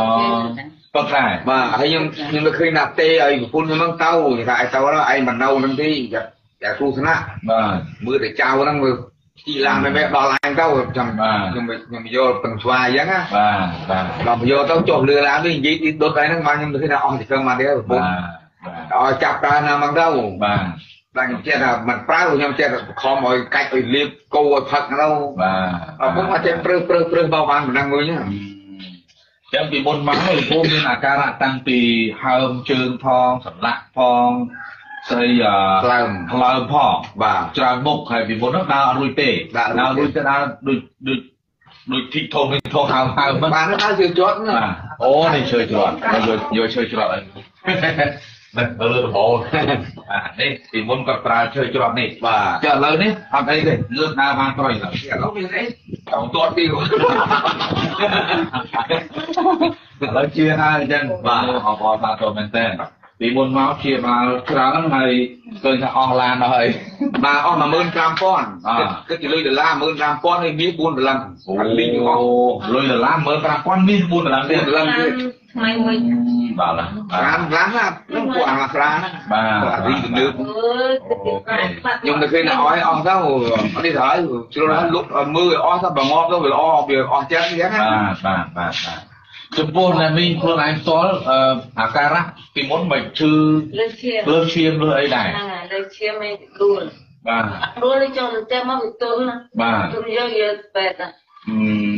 ប៉ុន្តែបាទហើយខ្ញុំខ្ញុំទៅឃើញណាទេឲ្យប្រពន្ធខ្ញុំហ្នឹងទៅគេថាឲ្យទៅដល់ឯងមិននៅហ្នឹងទេយ៉ាយ៉ាគ្រូស្នាក់បាទមើលតែចៅហ្នឹងមើល ទីឡានមិនមែនដល់ឡើងទៅចាំខ្ញុំខ្ញុំយកពឹងស្វាយអញ្ចឹងណាបាទបាទដល់មកយកទៅចុះលឺឡាននេះនិយាយទីដុតហើយហ្នឹងបានខ្ញុំទៅឃើញថាអស់ទីក្រឹងបានទេប្រពបាទន្ធបាទឲ្យចាប់ប្រើណាមកទៅបាទតែខ្ញុំចេះថាមិនប្រើខ្ញុំចេះតែខំឲ្យកាច់ឲ្យលាបគោឲ្យផឹកទៅបាទអពុកមកចេះព្រឹសព្រឹសព្រឹសបោបានប៉ុណ្ណឹងមួយហ្នឹងចឹងពីមុនមកលោកពូមានអាការៈតាំងពីហើមជើងផងសន្លាក់ផង ស្អីអក្លើមក្លើមផងបាទច្រើនមុខហើយពីមុនហ្នឹងដើរអត់រួចទេដើរអត់រួចរួចទៅដើរដូចដូចដូចធីកធំវិញធំហើមហើមហ្នឹងបានដល់ជឿជាប់ណាបាទអូនេះឈើច្រត់យកយកឈើច្រត់អីនេះទៅលើដំបូលបាទនេះពីមុនគាត់ប្រើឈើច្រត់នេះបាទចុះឥឡូវនេះអត់អីទេលឿនដើរបានក្រោយឡើយឥឡូវមានអីចង់ទាត់ទីឥឡូវជាហើយអញ្ចឹងបាទអបអរសាទរមែនតើ ពីមុនមកជាបាលច្រើនហើយឃើញថាអស់ឡានដល់ហើយបាទអស់15000អ่าគិតជាលុយដុល្លារ15000ហើយមាន4ដុល្លារអត់លីងទាំងអស់លុយដុល្លារ15000មាន4ដុល្លារទៀត4ដុល្លារទៀតថ្មីមួយបាទឡាបានបានណានឹងពួកអាស្រាណាបាទពួកអារីទំនើបអើយគិតពីប្រាក់បាត់ខ្ញុំទៅឃើញតែអស់អស់ទៅអត់នេះទៅហើយជ្រុលហើយលុបឲ្យមើលឲ្យអស់ទៅបើងាប់ទៅវាល្អវាអស់ចិត្តអញ្ចឹងណាបាទបាទបាទបាទ ចំពោះអ្នកមីងខ្លួនឯងផ្ទាល់អឺអាការៈពីមុនមិនឈឺលើឈាមលើឈាមលើអីដែរហ្នឹងហើយលើឈាមឯងដួលបាទដួលនេះចូលទៅតែមកវាទល់ណាបាទទល់យកយកពេទ្យណា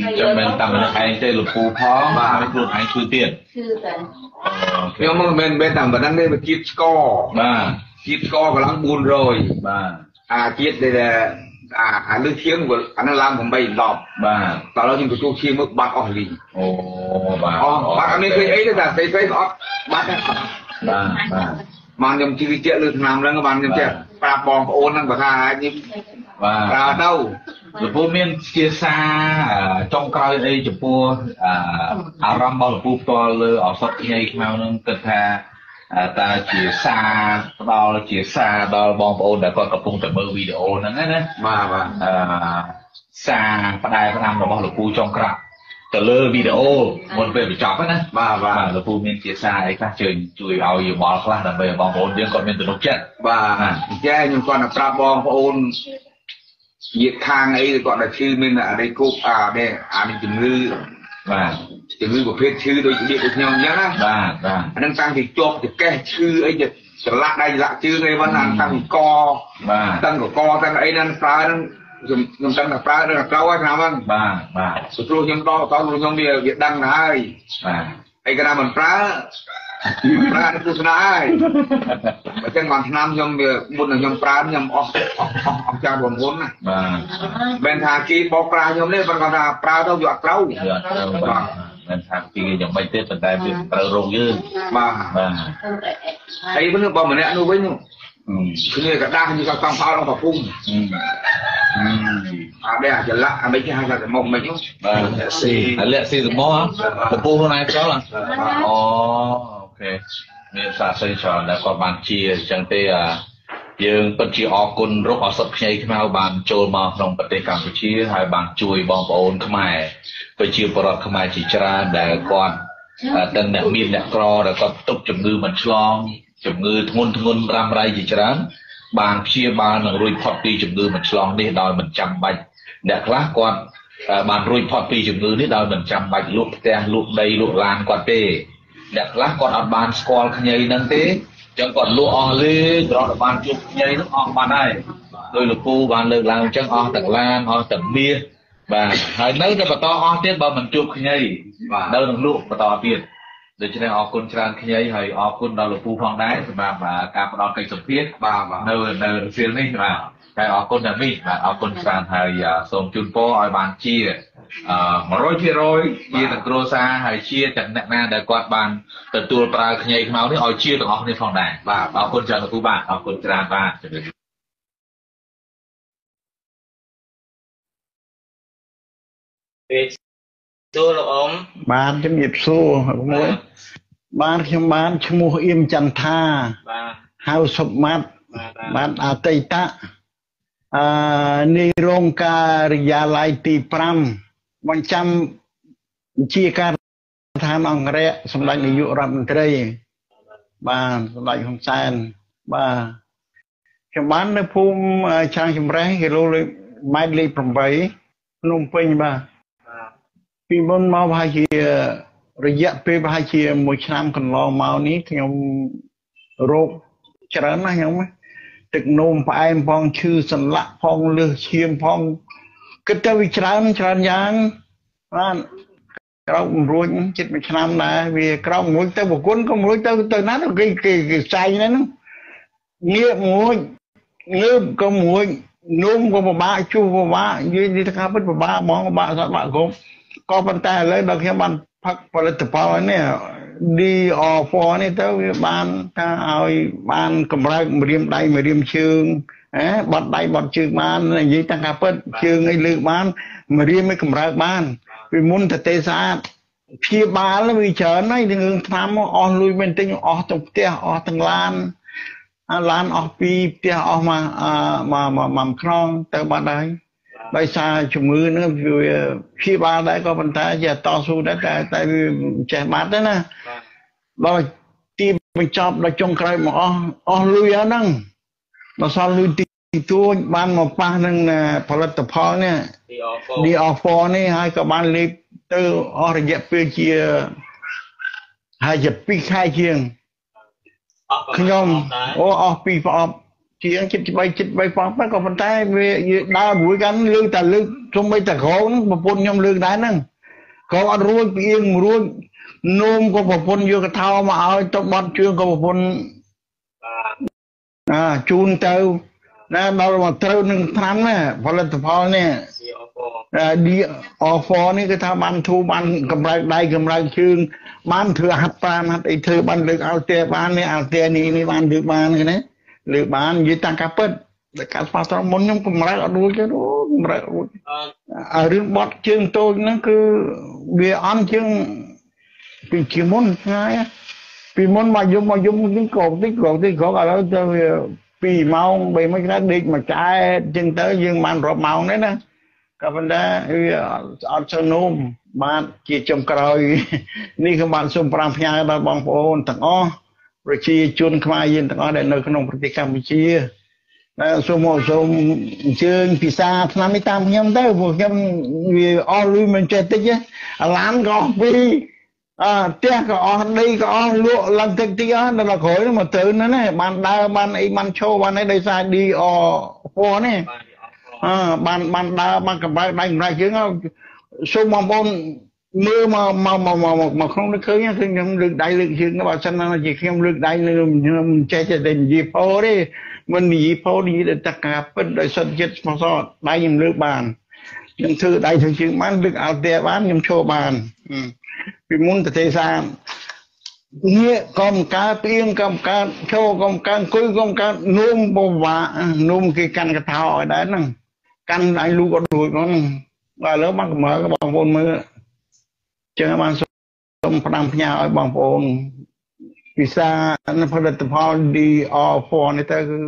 អឺចាំមិនតាមម្នាក់ឯងទេលោកពូផងហើយខ្លួនឯងជួយទៀតគឺតែអូខេខ្ញុំមិនមែនមែនតែប៉ុណ្ណឹងទេវាជាតិស្ករបាទជាតិស្ករកន្លង400បាទអាជាតិដែល អាអាលើឈៀងអានោះឡើង8 10បាទដល់ហើយខ្ញុំទទួលឈៀងមកបាត់អស់លីងអូបាទអស់បាត់អត់មានឃើញអីទេតែស្អីស្អីក៏អត់បាត់ដែរបាទបាទបានខ្ញុំជឿជាក់លើឆ្នាំហ្នឹងបានខ្ញុំចេះប្រាប់បងប្អូនហ្នឹងបើថាអាចខ្ញុំបាទប្រើទៅលោកពូមានជាសារចុងក្រោយអីចំពោះអារម្មណ៍របស់លោកពូផ្ទាល់លើអសត់ខ្ញីខ្មៅនឹងគិតថា តើជាសារផ្ដល់ជាសារដល់បងប្អូនដែលគាត់កំពុងតែមើលវីដេអូហ្នឹងណាបាទបាទអឺសារផ្ដាយផ្ដាំរបស់លោកពូចុងក្រោយទៅលើវីដេអូមុនពេលបញ្ចប់ណាបាទបាបាទទលោកពូមានជាសារអីខ្លះជើញជួយឲ្យយោបល់ខ្លះដើម្បីឲ្យបងប្អូនយើងគាត់មានទំនុកចិត្តបាទអញ្ចឹងខ្ញុំគាត់ទៅប្រាប់បងប្អូនយាកខាងអីគាត់តែឈឺមានអរិយគប់អានេះអានេះជំងឺបាទ ជំងឺប្រភេទឈឺដូចជាដូចខ្ញុំអញ្ចឹងណាបាទបាទអានឹងតាំងពីជាប់ចកេះឈឺអីទៅច្រឡាក់ដៃច្រឡាក់ជើងអីហ្នឹងអាតាំងពីកបាទតាំងកកតាំងអីហ្នឹងប្រើហ្នឹងខ្ញុំខ្ញុំតាំងតែប្រើនឹងក្រោយហើយឆ្នាំហ្នឹងបាទបាទព្រោះខ្ញុំដល់តខ្លួនខ្ញុំវាវាដឹងទៅហើយបាទអីក៏ណាមិនប្រើប្រើទៅទស្សនាហើយអញ្ចឹងបានឆ្នាំខ្ញុំវាមុននឹងខ្ញុំប្រើខ្ញុំអស់អស់អស់អស់ចាស់បងប្អូនណាបាទមិនថាគេបោកប្រាស់ខ្ញុំទេប៉ុន្តែគាត់ថាប្រើទៅវាអត់ត្រូវយកទៅបាទ មិនថាពីយ៉ាងម៉េចទេប៉ុន្តែវាត្រូវរោគយើង បាទ បាទ អីវិញបើម្នាក់នោះវិញ អឺ គ្នាกระដាស់នេះក៏កំផោលក្នុងប្រពុំ អឺអឺ អានេះអាចលាក់អាមិនគេហៅថាមុខមិនហ្នឹង បាទស៊ីហើយលាក់ស៊ីសមហ៎ពពុះខ្លួនឯងផ្ទាល់ហ៎អូអូខេមានសាស្ត្រីច្រើនដែលគាត់បានជាអញ្ចឹងទេអាយើងពិតជាអរគុណរុកអសត់ខ្ញីខ្មៅបានចូលមកក្នុងប្រទេសកម្ពុជាហើយបានជួយបងប្អូនខ្មែរ ប្រជាពលរដ្ឋខ្មែរជាច្រើនដែលគាត់ទាំងអ្នកមានអ្នកក្រដែលគាត់ទប់ជំងឺមិនឆ្លងជំងឺធ្ងន់ធ្ងររ៉ាំរ៉ៃជាច្រើនបានព្យាបាលនិងរួចផុតពីជំងឺមិនឆ្លងនេះដោយមិនចាំបាច់អ្នកខ្លះគាត់បានរួចផុតពីជំងឺនេះដោយមិនចាំបាច់លក់ផ្ទះលក់ដីលក់ឡានគាត់ទេអ្នកខ្លះគាត់អត់បានស្គាល់ខ្ញីហ្នឹងទេអញ្ចឹងគាត់លក់អស់លេងរត់បានជួបខ្ញីហ្នឹងអស់បាត់ហើយដោយលោកពូបានលើកឡើងអញ្ចឹងអស់ទាំងឡានអស់ទាំងមាស បាទហើយនៅតែបន្តអស់ទៀតបើមិនជួបខ្ញីនៅនឹងលក់បន្តទៀតដូច្នេះអរគុណច្រើនខ្ញីហើយអរគុណដល់លោកពូផងដែរសម្រាប់ការផ្ដល់កិច្ចសម្ភារបាទបាទនៅនៅរសៀលនេះបាទតែអរគុណដល់មីបាទអរគុណច្រើនហើយសូមជូនពរឲ្យបានជាអឺ100%ជាទាំងគ្រួសារហើយជាទាំងអ្នកណាដែលគាត់បានទទួលប្រើខ្ញីខ្មៅនេះឲ្យជាទាំងអស់គ្នាផងដែរបាទអរគុណច្រើនលោកគ្រូបាទអរគុណច្រើនបាទ ជម្រាបពេលសួរលោកអ៊ំបានជំរាបសួរមួយបានខ្ញុំបានឈ្មោះអៀមចន្ទថាបាទហៅសុបម៉ាត់បាទបាទបានអតីតអឺនៃរោងការិយាល័យទី5បញ្ចាំជាការដ្ឋានអង្គរៈសម្ដេចនាយករដ្ឋមន្ត្រី បាទសម្ដេចហ៊ុនសែនបាទខ្ញុំបាននៅភូមិអឺឆាងចម្រេះគីឡូលេខម៉ែត្រលេខ8ភ្នំពេញបាទបាទ ពីមុនមកប្រហែលជារយៈពេលប្រហែលជាមួយឆ្នាំកន្លងមកនេះខ្ញុំរោគច្រើនណាស់ខ្ញុំណាទឹកនោមផ្អែមផងឈឺសន្លាក់ផងលើសឈាមផងគិតទៅវាច្រើនច្រើនយ៉ាងបាទក្រោកមិនរួចចិត្តមួយឆ្នាំដែរវាក្រោកមួយទៅប្រគុណក៏មួយទៅទៅណាទៅគេគេគេចាញ់ហ្នឹងងាកមួយងើបក៏មួយនោមក៏ពិបាកជួសពិបាកនិយាយនេះថាពិតពិបាកហ្មងពិបាកសត្វបាក់គ្រប់ ក៏ប៉ុន្តែឥឡូវដល់ខ្ញុំបានផឹកផលិតផលនេះ DR4 នេះទៅវាបានថាឲ្យបានកម្រើកម្រាមដៃម្រាមជើងហ៎បត់ដៃបត់ជើងបាននិយាយតាំងការពិតជើងអីលើកបានម្រាមឲ្យកម្រើកបានពីមុនទៅទេស្អាតព្យាបាលវាច្រើនហើយនឹងរឿងថ្នាំអស់លុយមែនទែញអស់ទាំងផ្ទះអស់ទាំងឡានអាឡានអស់ពីផ្ទះអស់មកអឺមកមកមកខ្នងទៅបាត់ហើយ ដោយសារជំងឺហ្នឹងវាព្យាបាលដែរក៏ប៉ុន្តែជាតស៊ូដែរតែតែវាចេះបាត់ទេណាដល់ទីបញ្ចប់ដល់ចុងក្រោយមកអស់អស់លុយអស់ហ្នឹងដល់សល់លុយទីទួចបានមកប៉ះនឹងផលិតផលនេះទីអហ្វ DR4 នេះហើយក៏បានលេបទៅអស់រយៈពេលជាហើយជា2ខែជាងអស់ខ្ញុំដែរអូអស់ពីប្រអប់ ជជាងចិត្តបីចិត្តបីផងប៉ុន្តែក៏ប៉ុន្តែវាដើរមួយกันលើកតែលើកជុំបីតែក្រងប្រពន្ធខ្ញុំលើកដែរហ្នឹងក៏អត់រួចពីអៀងរួចនោមក៏ប្រពន្ធយកកថោមកឲ្យទៅបត់ជឿងក៏ប្រពន្ធអាជូនទៅណាដល់មកត្រូវនឹងថ្នាំណាផលិតផលនេះជាអពឌីអហ្វនេះគឺថាបានធូរបានកម្រើកដៃកម្រើកជើងបានធ្វើហាត់ប្រាណហាត់អីធ្វើបានលើកអល់ទេបាននេះអល់ទេនេះនេះបានលើកបានគេណា លើកបាននិយាយតាមការពិតតែការស្វាត្រមុនខ្ញុំកម្រើកអត់រួចទេអូកម្រើករួចអឺអារឿងបត់ជើងតូចហ្នឹងគឺវាអន់ជាងពីជាមុនថ្ងៃពីមុនមកយំមកយំនេះក៏តិចក៏តិចក៏ឥឡូវទៅវា2ម៉ោង3ម៉ោងក្រោយដេកមកចែកចឹងទៅយើងបានរាប់ម៉ោងនេះណាក៏ប៉ុន្តែវាអត់សូវនោមបានជាចុងក្រោយ នេះក៏បានសូមប្រាំផ្ញើដល់បងប្អូនទាំងអស់ ប្រជាជនខ្មែរយើងទាំងអស់ដែលនៅក្នុងប្រទេសកម្ពុជាតែសូមមកសូមអញ្ជើញពិសាឆ្នាំនេះតាមខ្ញុំទៅព្រោះខ្ញុំវាអស់លុយមិនចេះតិចទេអាឡានក៏អស់ពីរអើផ្ទះក៏អស់ដីក៏អស់លក់ឡើងតិចតិចអស់ដល់ក្រោយនោះមកទៅហ្នឹងណាបានដើរបានអីបានឈោបានអីដោយសារឌីអពណ៌នេះបានអរគុណអើបានបានដើរបានកម្រើកដៃកម្រើកជើងហើយសូមបងប្អូន មើលមកមកមកមកមកមកក្នុងនេះឃើញឃើញខ្ញុំលើកដៃលើកជើងបើសិនណាជាខ្ញុំលើកដៃលើខ្ញុំចេះតែនិយាយពោទេមិននិយាយពោនិយាយតែតកាពិតដោយសិទ្ធចិត្តស្មោះសរដៃខ្ញុំលើកបានខ្ញុំធ្វើដៃធ្វើជើងបានលើកអល់តែបានខ្ញុំឈរបានអឺពីមុនទៅទេសាងាកកុំកើព្រៀងកុំកើឈរកុំកើអង្គុយកុំកើនោមបវានោមគេកាន់កថាឲ្យដែរហ្នឹងកាន់ឲ្យលូកអត់រួចហ្នឹងបាទឥឡូវបានកម្រើកបងប្អូនមើល ចឹងបានសូមផ្ដាំផ្ញើឲ្យបងប្អូនពិសាផលិតផល DR4 នេះទៅគឺ